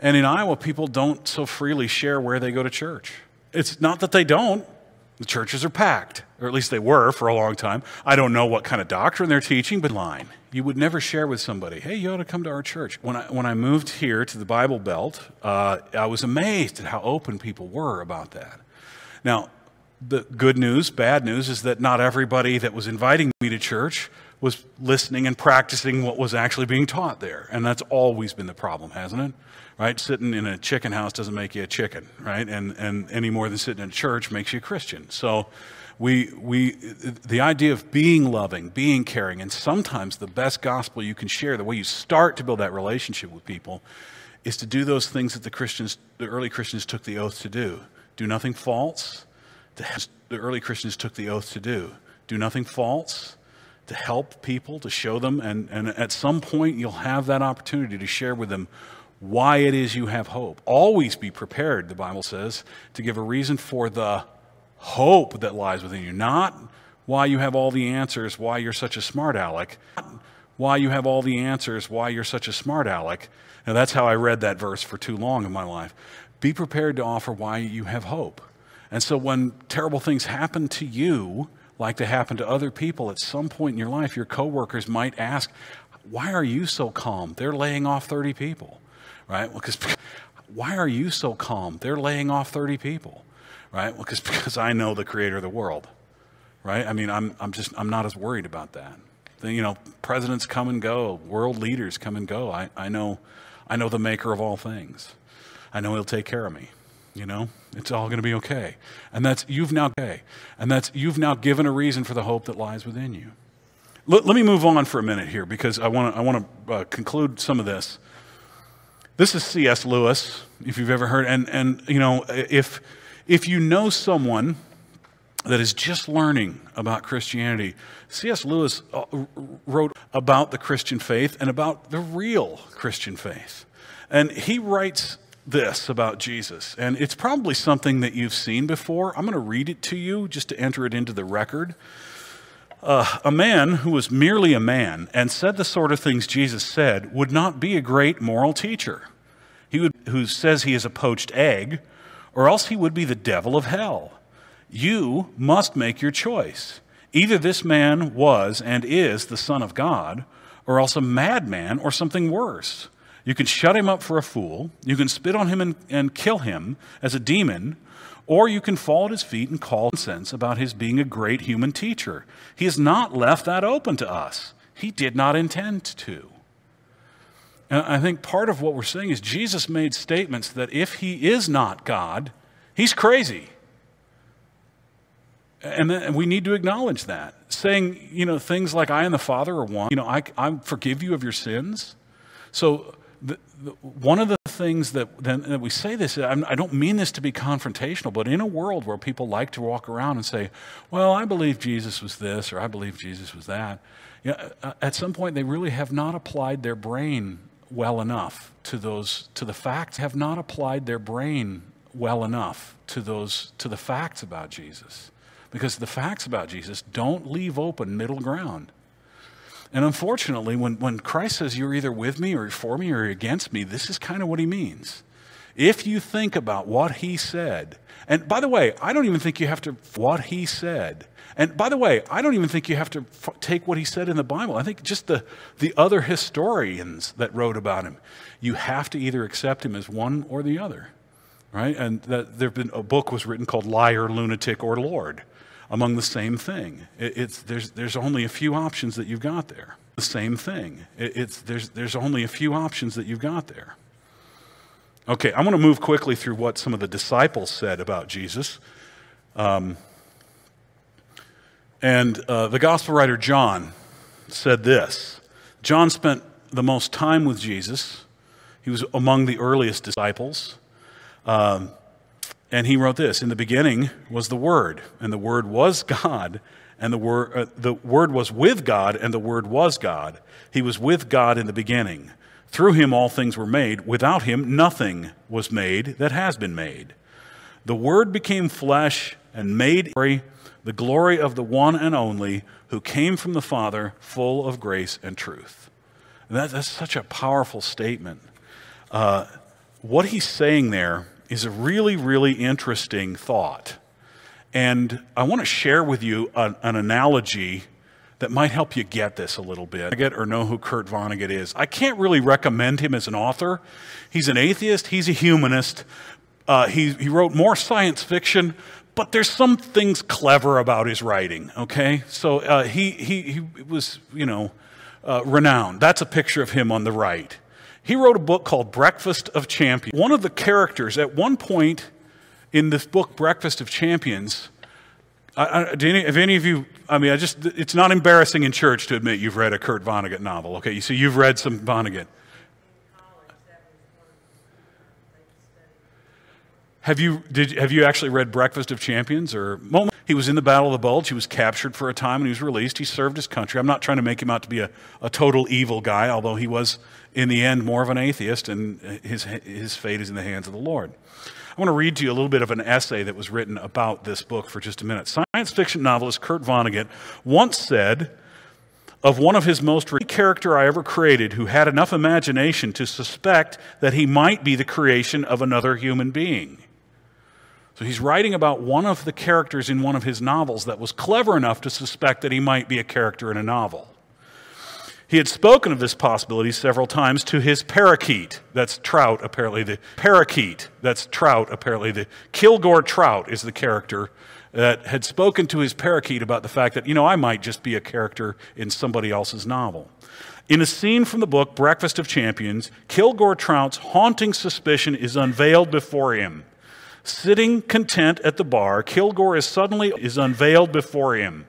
and in Iowa, people don't so freely share where they go to church. It's not that they don't. The churches are packed, or at least they were for a long time. I don't know what kind of doctrine they're teaching, but line. You would never share with somebody, hey, you ought to come to our church. When I, when I moved here to the Bible Belt, uh, I was amazed at how open people were about that. Now, the good news, bad news, is that not everybody that was inviting me to church was listening and practicing what was actually being taught there. And that's always been the problem, hasn't it? Right? Sitting in a chicken house doesn't make you a chicken, right? And, and any more than sitting in a church makes you a Christian. So we, we, the idea of being loving, being caring, and sometimes the best gospel you can share, the way you start to build that relationship with people, is to do those things that the Christians, the early Christians took the oath to do. Do nothing false. The early Christians took the oath to do. Do nothing false to help people, to show them, and, and at some point you'll have that opportunity to share with them why it is you have hope. Always be prepared, the Bible says, to give a reason for the hope that lies within you, not why you have all the answers, why you're such a smart aleck, why you have all the answers, why you're such a smart aleck. Now, that's how I read that verse for too long in my life. Be prepared to offer why you have hope. And so, when terrible things happen to you, like they happen to other people, at some point in your life, your coworkers might ask, Why are you so calm? They're laying off 30 people, right? Because why are you so calm? They're laying off 30 people right? Well, because <laughs> because I know the creator of the world, right? I mean, I'm, I'm just, I'm not as worried about that. You know, presidents come and go, world leaders come and go. I, I know, I know the maker of all things. I know he'll take care of me. You know, it's all going to be okay. And that's, you've now, okay. And that's, you've now given a reason for the hope that lies within you. Let, let me move on for a minute here because I want to, I want to uh, conclude some of this. This is C.S. Lewis, if you've ever heard, and, and, you know, if, if you know someone that is just learning about Christianity, C.S. Lewis uh, wrote about the Christian faith and about the real Christian faith. And he writes this about Jesus, and it's probably something that you've seen before. I'm going to read it to you just to enter it into the record. Uh, a man who was merely a man and said the sort of things Jesus said would not be a great moral teacher. He would, who says he is a poached egg or else he would be the devil of hell. You must make your choice. Either this man was and is the Son of God, or else a madman or something worse. You can shut him up for a fool, you can spit on him and, and kill him as a demon, or you can fall at his feet and call nonsense about his being a great human teacher. He has not left that open to us. He did not intend to. And I think part of what we're saying is Jesus made statements that if he is not God, he's crazy. And we need to acknowledge that. Saying, you know, things like, I and the Father are one, you know, I, I forgive you of your sins. So, the, the, one of the things that, that we say this, I don't mean this to be confrontational, but in a world where people like to walk around and say, well, I believe Jesus was this or I believe Jesus was that, you know, uh, uh, at some point they really have not applied their brain well enough to those to the facts have not applied their brain well enough to those to the facts about Jesus. Because the facts about Jesus don't leave open middle ground and unfortunately when, when christ says you're either with me or for me or against me this is kind of what he means if you think about what he said and by the way i don't even think you have to what he said and by the way, I don't even think you have to take what he said in the Bible. I think just the, the other historians that wrote about him, you have to either accept him as one or the other, right? And that there have been a book was written called Liar, Lunatic, or Lord, among the same thing. It, it's, there's, there's only a few options that you've got there. The same thing. It, it's, there's, there's only a few options that you've got there. Okay, I'm going to move quickly through what some of the disciples said about Jesus. Um, and uh, the gospel writer John said this John spent the most time with Jesus, he was among the earliest disciples. Um, and he wrote this In the beginning was the Word, and the Word was God, and the word, uh, the word was with God, and the Word was God. He was with God in the beginning. Through him all things were made. Without him nothing was made that has been made. The Word became flesh and made the glory of the one and only who came from the Father, full of grace and truth. And that, that's such a powerful statement. Uh, what he's saying there is a really, really interesting thought. And I want to share with you an, an analogy that might help you get this a little bit. Get or know who Kurt Vonnegut is. I can't really recommend him as an author. He's an atheist, he's a humanist. Uh, he, he wrote more science fiction, but there's some things clever about his writing, okay? So uh, he, he, he was, you know, uh, renowned. That's a picture of him on the right. He wrote a book called Breakfast of Champions. One of the characters, at one point in this book, Breakfast of Champions, I, I, do any, have any of you, I mean, I just, it's not embarrassing in church to admit you've read a Kurt Vonnegut novel, okay? So you've read some Vonnegut. Have you, did, have you actually read Breakfast of Champions or Moment? He was in the Battle of the Bulge. He was captured for a time and he was released. He served his country. I'm not trying to make him out to be a, a total evil guy, although he was, in the end, more of an atheist and his, his fate is in the hands of the Lord. I want to read to you a little bit of an essay that was written about this book for just a minute. Science fiction novelist Kurt Vonnegut once said of one of his most character I ever created who had enough imagination to suspect that he might be the creation of another human being. So he's writing about one of the characters in one of his novels that was clever enough to suspect that he might be a character in a novel. He had spoken of this possibility several times to his parakeet. That's Trout, apparently. The parakeet. That's Trout, apparently. The Kilgore Trout is the character that had spoken to his parakeet about the fact that, you know, I might just be a character in somebody else's novel. In a scene from the book Breakfast of Champions, Kilgore Trout's haunting suspicion is unveiled before him. Sitting content at the bar, Kilgore is suddenly is unveiled before him.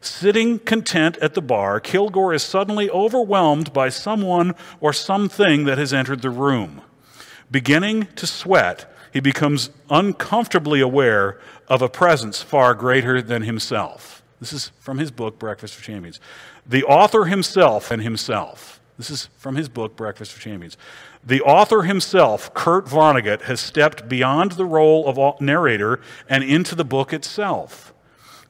Sitting content at the bar, Kilgore is suddenly overwhelmed by someone or something that has entered the room. Beginning to sweat, he becomes uncomfortably aware of a presence far greater than himself. This is from his book, Breakfast for Champions. The author himself and himself. This is from his book, Breakfast for Champions. The author himself, Kurt Vonnegut, has stepped beyond the role of narrator and into the book itself.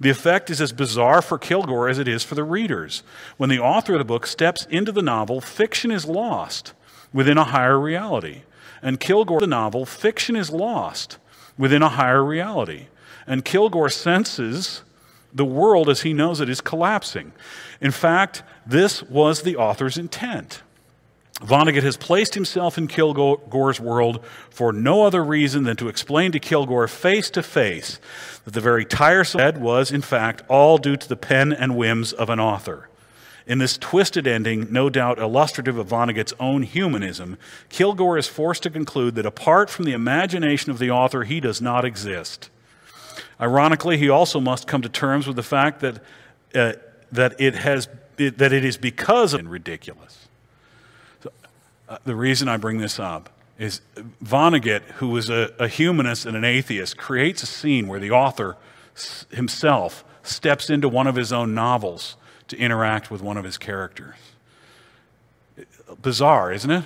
The effect is as bizarre for Kilgore as it is for the readers. When the author of the book steps into the novel, fiction is lost within a higher reality. And Kilgore, the novel, fiction is lost within a higher reality. And Kilgore senses the world as he knows it is collapsing. In fact, this was the author's intent. Vonnegut has placed himself in Kilgore's world for no other reason than to explain to Kilgore face to face that the very tiresome bed was, in fact, all due to the pen and whims of an author. In this twisted ending, no doubt illustrative of Vonnegut's own humanism, Kilgore is forced to conclude that apart from the imagination of the author, he does not exist. Ironically, he also must come to terms with the fact that, uh, that, it, has, it, that it is because of ridiculous. Uh, the reason I bring this up is Vonnegut, who was a, a humanist and an atheist, creates a scene where the author himself steps into one of his own novels to interact with one of his characters. Bizarre, isn't it?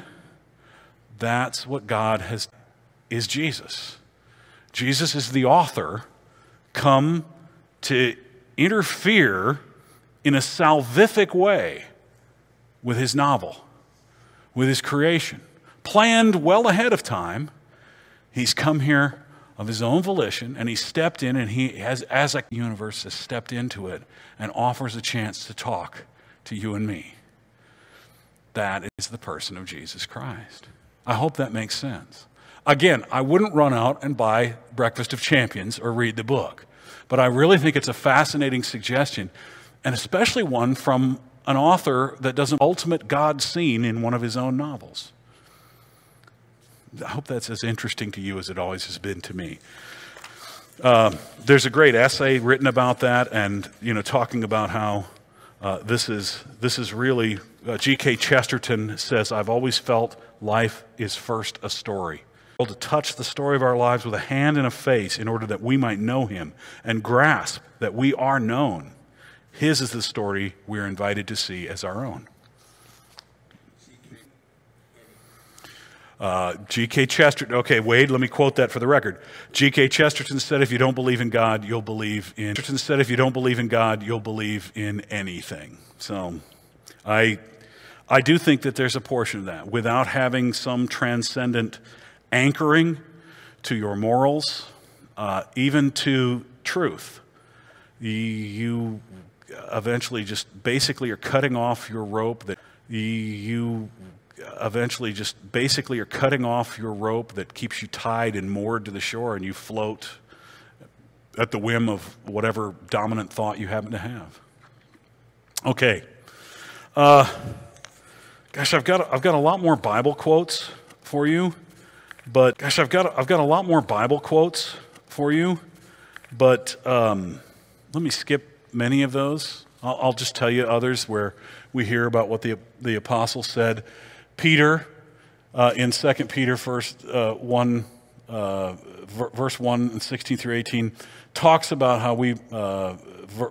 That's what God has is Jesus. Jesus is the author come to interfere in a salvific way with his novel with his creation, planned well ahead of time. He's come here of his own volition and he stepped in and he has as a universe has stepped into it and offers a chance to talk to you and me. That is the person of jesus christ. I hope that makes sense. Again i wouldn't run out and buy breakfast of champions or read the book but i really think it's a fascinating suggestion and especially one from an author that does an ultimate God scene in one of his own novels. I hope that's as interesting to you as it always has been to me. Uh, there's a great essay written about that, and you know, talking about how uh, this is this is really. Uh, G.K. Chesterton says, "I've always felt life is first a story." To touch the story of our lives with a hand and a face in order that we might know Him and grasp that we are known. His is the story we're invited to see as our own. Uh, G.K. Chesterton, okay, Wade, let me quote that for the record. G.K. Chesterton said, if you don't believe in God, you'll believe in. Chesterton said, if you don't believe in God, you'll believe in anything. So I, I do think that there's a portion of that. Without having some transcendent anchoring to your morals, uh, even to truth, you eventually just basically are cutting off your rope that you eventually just basically are cutting off your rope that keeps you tied and moored to the shore and you float at the whim of whatever dominant thought you happen to have. Okay. Uh, gosh, I've got, I've got a lot more Bible quotes for you, but gosh, I've got, I've got a lot more Bible quotes for you, but um, let me skip many of those. I'll, I'll just tell you others where we hear about what the, the apostle said. Peter, uh, in 2 Peter first, uh, 1, uh, verse 1 and 16 through 18, talks about how we, uh,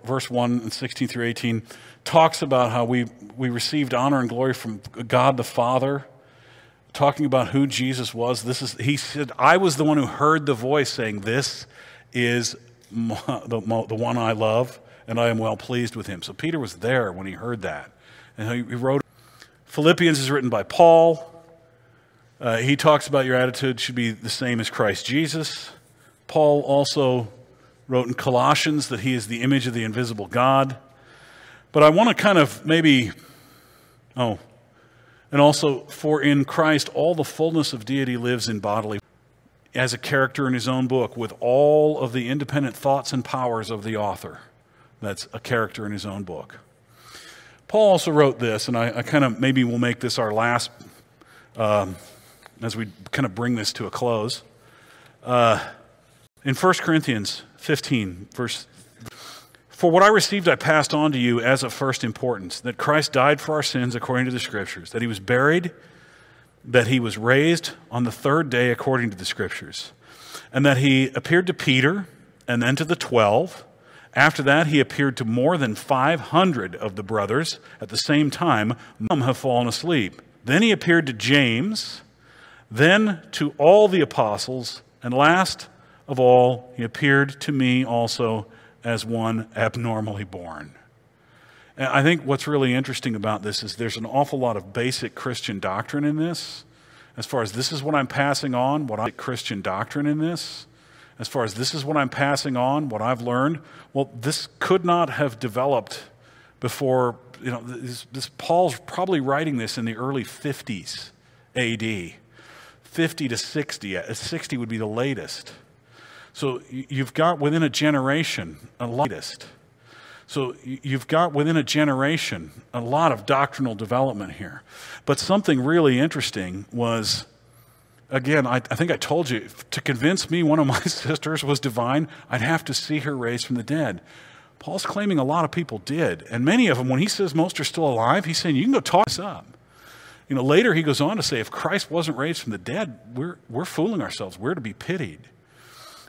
verse 1 and 16 through 18, talks about how we, we received honor and glory from God the Father, talking about who Jesus was. This is, he said, I was the one who heard the voice saying, This is <laughs> the, the one I love, and I am well pleased with him. So Peter was there when he heard that. And he wrote, Philippians is written by Paul. Uh, he talks about your attitude should be the same as Christ Jesus. Paul also wrote in Colossians that he is the image of the invisible God. But I want to kind of maybe, oh, and also, for in Christ all the fullness of deity lives in bodily as a character in his own book with all of the independent thoughts and powers of the author. That's a character in his own book. Paul also wrote this, and I, I kind of maybe we'll make this our last um, as we kind of bring this to a close. Uh, in 1 Corinthians 15, verse for what I received, I passed on to you as of first importance that Christ died for our sins according to the Scriptures, that he was buried, that he was raised on the third day according to the Scriptures, and that he appeared to Peter and then to the twelve. After that, he appeared to more than 500 of the brothers at the same time. Some have fallen asleep. Then he appeared to James, then to all the apostles, and last of all, he appeared to me also as one abnormally born. And I think what's really interesting about this is there's an awful lot of basic Christian doctrine in this. As far as this is what I'm passing on, what I Christian doctrine in this, as far as this is what I'm passing on, what I've learned, well, this could not have developed before, you know, this, this Paul's probably writing this in the early 50s AD. 50 to 60, uh, 60 would be the latest. So you've got within a generation a latest. So you've got within a generation a lot of doctrinal development here. But something really interesting was, again, I, I, think I told you, to convince me one of my <laughs> sisters was divine, I'd have to see her raised from the dead. Paul's claiming a lot of people did. And many of them, when he says most are still alive, he's saying, you can go talk this up. You know, later he goes on to say, if Christ wasn't raised from the dead, we're, we're fooling ourselves. We're to be pitied.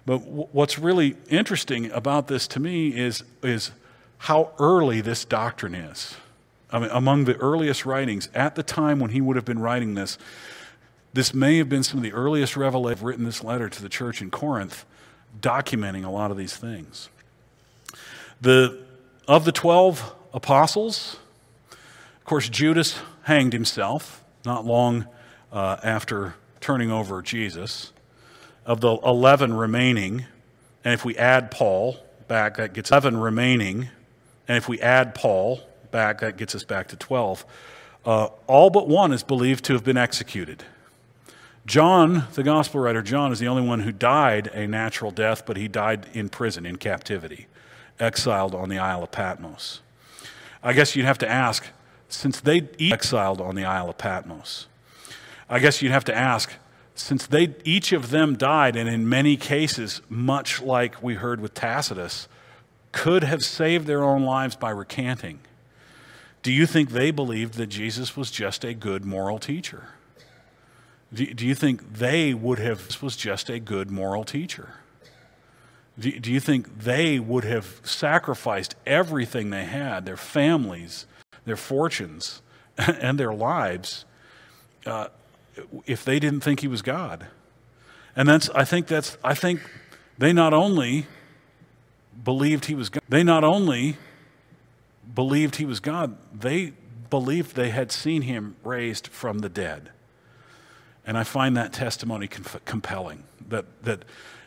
But w- what's really interesting about this to me is, is how early this doctrine is. I mean, among the earliest writings, at the time when he would have been writing this, this may have been some of the earliest revelations written this letter to the church in Corinth, documenting a lot of these things. The, of the 12 apostles, of course, Judas hanged himself not long uh, after turning over Jesus of the 11 remaining, and if we add Paul back, that gets 11 remaining, and if we add Paul back, that gets us back to 12. Uh, all but one is believed to have been executed. John, the gospel writer John, is the only one who died a natural death, but he died in prison, in captivity, exiled on the Isle of Patmos. I guess you'd have to ask, since they exiled on the Isle of Patmos, I guess you'd have to ask, since they each of them died, and in many cases, much like we heard with Tacitus, could have saved their own lives by recanting. Do you think they believed that Jesus was just a good moral teacher? Do, you think they would have this was just a good moral teacher? Do, do you think they would have sacrificed everything they had, their families, their fortunes, <laughs> and their lives, uh, if they didn't think he was God. And that's, I think that's, I think they not only believed he was God, they not only believed he was God, they believed they had seen him raised from the dead. And I find that testimony compelling. That, that,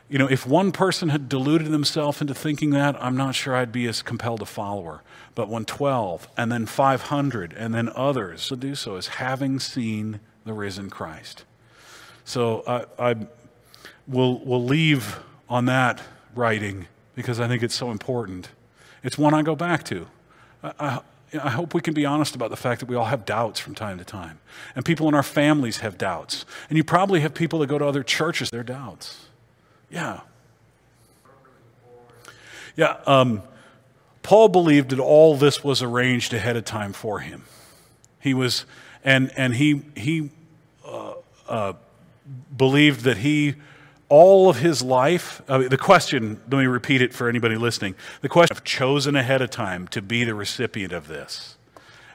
you know, if one person had deluded himself into thinking that, I'm not sure I'd be as compelled a follower. But when 12, and then 500, and then others to do so is having seen the risen Christ. So I, I will will leave on that writing because I think it's so important. It's one I go back to. I, I, hope we can be honest about the fact that we all have doubts from time to time. And people in our families have doubts. And you probably have people that go to other churches, their doubts. Yeah. Yeah. Um, Paul believed that all this was arranged ahead of time for him. He was, and, and he, he uh, uh, believed that he all of his life, the question, let me repeat it for anybody listening. The question of chosen ahead of time to be the recipient of this.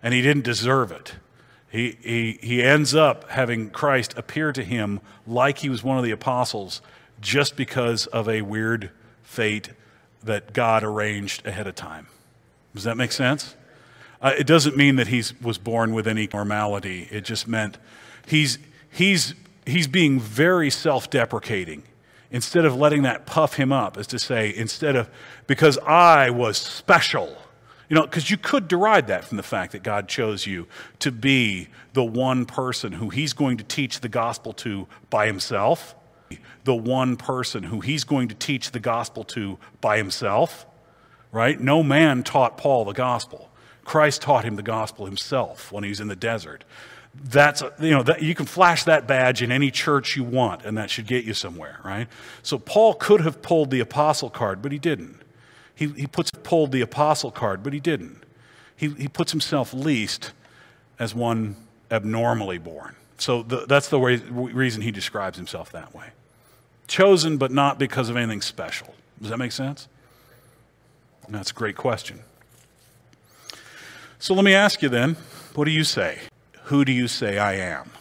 And he didn't deserve it. He, he, he ends up having Christ appear to him like he was one of the apostles just because of a weird fate that God arranged ahead of time. Does that make sense? Uh, it doesn't mean that he was born with any normality. It just meant he's, he's he's being very self deprecating. Instead of letting that puff him up, is to say, instead of, because I was special. You know, because you could deride that from the fact that God chose you to be the one person who he's going to teach the gospel to by himself, the one person who he's going to teach the gospel to by himself, right? No man taught Paul the gospel. Christ taught him the gospel himself when he was in the desert that's you know that, you can flash that badge in any church you want and that should get you somewhere right? So paul could have pulled the apostle card but he didn't. He, he puts pulled the apostle card but he didn't. He, he puts himself least as one abnormally born. So the, that's the way, reason he describes himself that way. Chosen but not because of anything special. Does that make sense? That's a great question. So let me ask you then what do you say who do you say I am?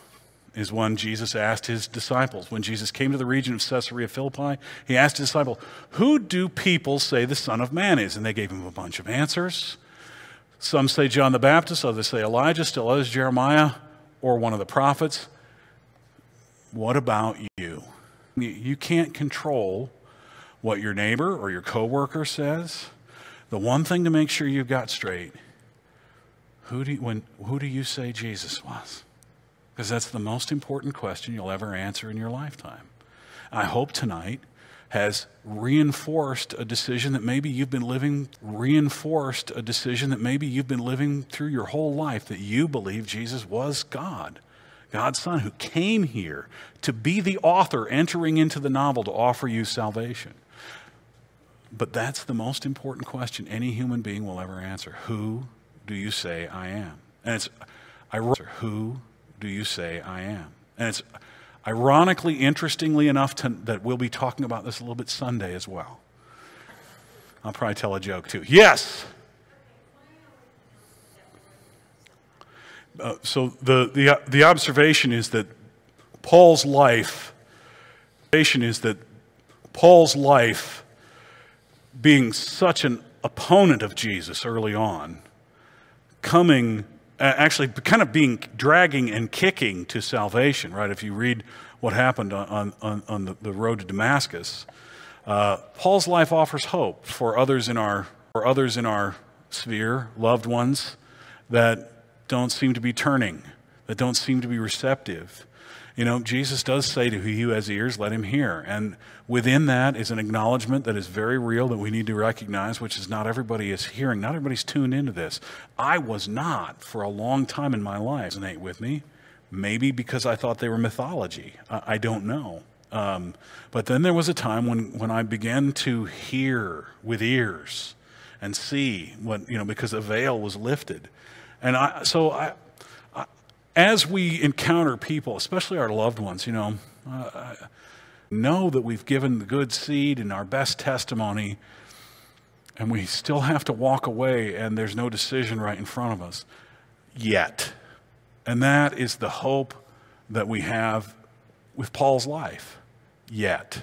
Is one Jesus asked his disciples. When Jesus came to the region of Caesarea Philippi, he asked his disciple, Who do people say the Son of Man is? And they gave him a bunch of answers. Some say John the Baptist, others say Elijah, still others Jeremiah, or one of the prophets. What about you? You can't control what your neighbor or your coworker says. The one thing to make sure you've got straight who do you, when, who do you say Jesus was? Because that's the most important question you'll ever answer in your lifetime. I hope tonight has reinforced a decision that maybe you've been living, reinforced a decision that maybe you've been living through your whole life that you believe Jesus was God, God's Son, who came here to be the author entering into the novel to offer you salvation. But that's the most important question any human being will ever answer. Who do you say I am? And it's ironic, who do you say I am? And it's ironically, interestingly enough, to, that we'll be talking about this a little bit Sunday as well. I'll probably tell a joke too. Yes. Uh, so the, the, the observation is that Paul's life, is that Paul's life, being such an opponent of Jesus early on, coming, actually kind of being dragging and kicking to salvation, right? If you read what happened on, on, on the, the road to Damascus, uh, Paul's life offers hope for others in our, for others in our sphere, loved ones that don't seem to be turning, that don't seem to be receptive. You know, Jesus does say to he who has ears, let him hear. And within that is an acknowledgement that is very real that we need to recognize, which is not everybody is hearing. Not everybody's tuned into this. I was not for a long time in my life. Resonate with me. Maybe because I thought they were mythology. I, I don't know. Um, but then there was a time when, when I began to hear with ears and see what, you know, because the veil was lifted. And I, so I, as we encounter people, especially our loved ones, you know, uh, know that we've given the good seed and our best testimony, and we still have to walk away and there's no decision right in front of us yet. And that is the hope that we have with Paul's life yet.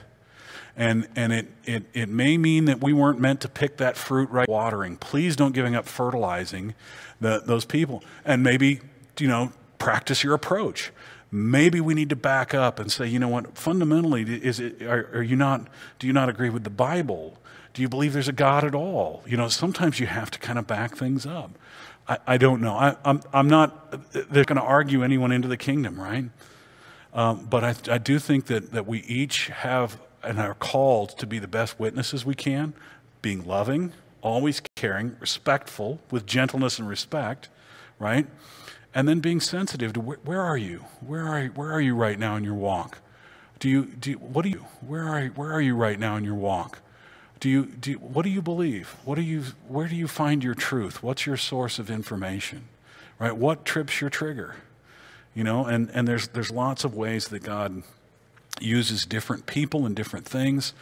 And, and it, it, it may mean that we weren't meant to pick that fruit right watering. Please don't giving up fertilizing the, those people. And maybe, you know, practice your approach. Maybe we need to back up and say, you know what, fundamentally, is it, are, are you not, do you not agree with the Bible? Do you believe there's a God at all? You know, sometimes you have to kind of back things up. I, I don't know. I, I'm, I'm not, they're going to argue anyone into the kingdom, right? Um, but I, I do think that, that we each have and are called to be the best witnesses we can, being loving, always caring, respectful, with gentleness and respect, right? And then being sensitive to wh- where are you? Where are you, where are you right now in your walk? Do you, do you, what do you, where are you, where are you right now in your walk? Do you, do you, what do you believe? What do you, where do you find your truth? What's your source of information? Right? What trips your trigger? You know, and, and there's, there's lots of ways that God uses different people and different things.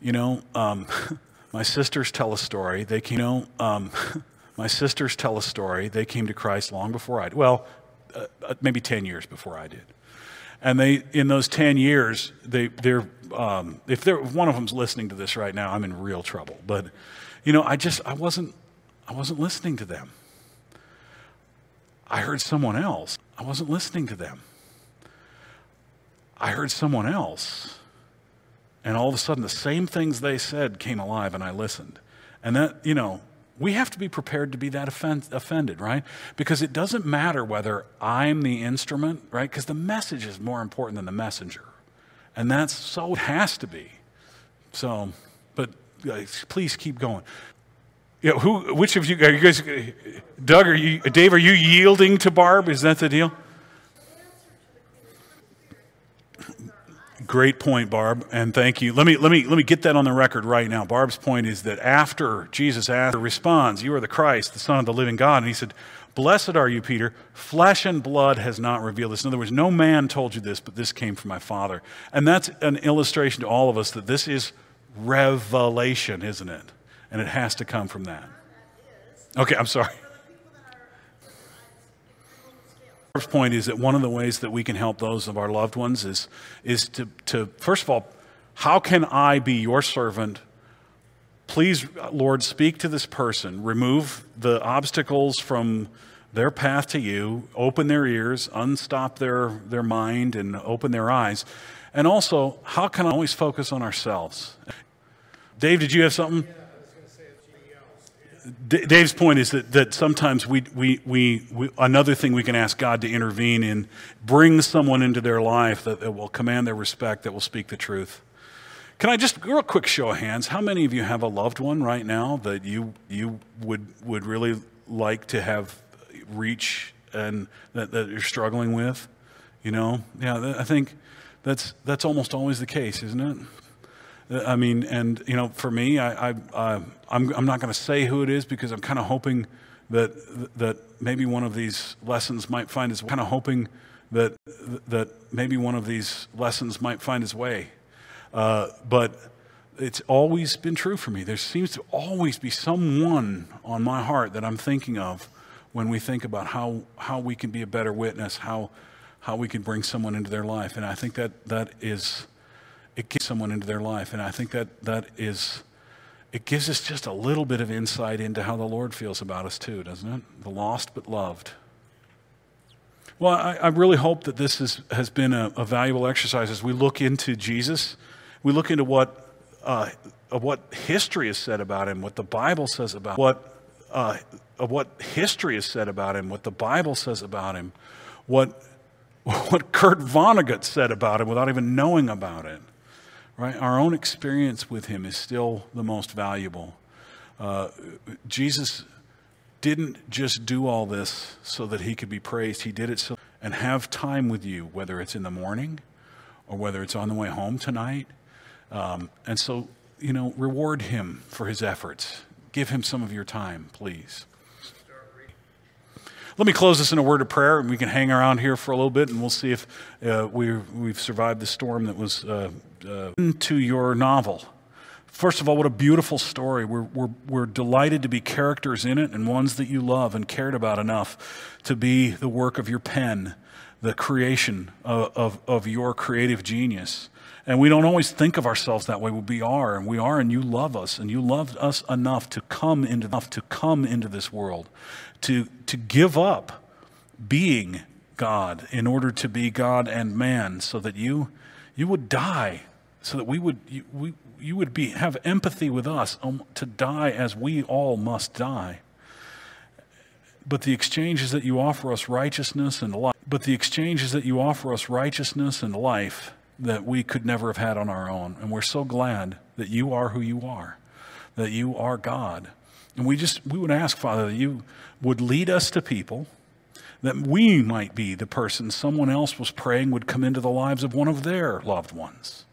You know, um, <laughs> my sisters tell a story. They can, you know, um, <laughs> my sisters tell a story. They came to Christ long before I did. Well, uh, uh maybe 10 years before I did. And they, in those 10 years, they, they're, um, if, they're, if one of them's listening to this right now, I'm in real trouble. But, you know, I just, I wasn't, I wasn't listening to them. I heard someone else. I wasn't listening to them. I heard someone else. And all of a sudden, the same things they said came alive, and I listened. And that, you know, we have to be prepared to be that offend, offended, right? Because it doesn't matter whether I'm the instrument, right? Because the message is more important than the messenger. And that's so it has to be. So, but guys, please keep going. Yeah, who, which of you, you guys, Doug, are you, Dave, are you yielding to Barb? Is that the deal? Great point, Barb, and thank you. Let me, let, me, let me get that on the record right now. Barb's point is that after Jesus asked, responds, You are the Christ, the Son of the living God. And he said, Blessed are you, Peter. Flesh and blood has not revealed this. In other words, no man told you this, but this came from my Father. And that's an illustration to all of us that this is revelation, isn't it? And it has to come from that. Okay, I'm sorry. Point is that one of the ways that we can help those of our loved ones is, is to, to, first of all, how can I be your servant? Please, Lord, speak to this person. Remove the obstacles from their path to you. Open their ears, unstop their, their mind, and open their eyes. And also, how can I always focus on ourselves? Dave, did you have something? Dave's point is that, that sometimes we, we, we, we, another thing we can ask God to intervene in, bring someone into their life that, that will command their respect, that will speak the truth. Can I just, real quick show of hands, how many of you have a loved one right now that you, you would, would really like to have reach and that, that you're struggling with? You know, yeah, I think that's, that's almost always the case, isn't it? I mean, and you know, for me, I, I, I'm, I'm not going to say who it is because I'm kind of hoping that that maybe one of these lessons might find its kind of hoping that that maybe one of these lessons might find its way. Uh, but it's always been true for me. There seems to always be someone on my heart that I'm thinking of when we think about how how we can be a better witness, how how we can bring someone into their life, and I think that that is it gets someone into their life. And I think that that is, it gives us just a little bit of insight into how the Lord feels about us too, doesn't it? The lost but loved. Well, I, I really hope that this is, has been a, a, valuable exercise as we look into Jesus. We look into what, uh, what history has said about him, what the Bible says about what, uh, what history has said about him, what the Bible says about him, what, <laughs> what Kurt Vonnegut said about him without even knowing about it right? Our own experience with him is still the most valuable. Uh, Jesus didn't just do all this so that he could be praised. He did it so and have time with you, whether it's in the morning or whether it's on the way home tonight. Um, and so, you know, reward him for his efforts. Give him some of your time, please. Let me close this in a word of prayer, and we can hang around here for a little bit, and we'll see if uh, we, we've survived the storm that was uh, uh, into your novel. First of all, what a beautiful story. We're, we're, we're delighted to be characters in it and ones that you love and cared about enough to be the work of your pen, the creation of, of, of your creative genius. And we don't always think of ourselves that way. We are, and we are, and you love us, and you loved us enough to come into enough to come into this world to, to give up being God in order to be God and man so that you, you would die, so that we would, you, we, you would be, have empathy with us um, to die as we all must die. But the exchange is that you offer us righteousness and life. But the exchange is that you offer us righteousness and life that we could never have had on our own. And we're so glad that you are who you are that you are God. And we just, we would ask, Father, that you would lead us to people that we might be the person someone else was praying would come into the lives of one of their loved ones.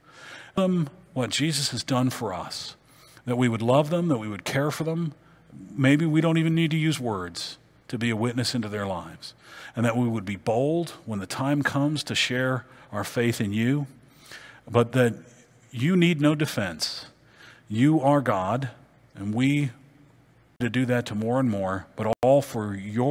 Um, what Jesus has done for us, that we would love them, that we would care for them. Maybe we don't even need to use words to be a witness into their lives, and that we would be bold when the time comes to share our faith in you, but that you need no defense. You are God, and we to do that to more and more, but all for your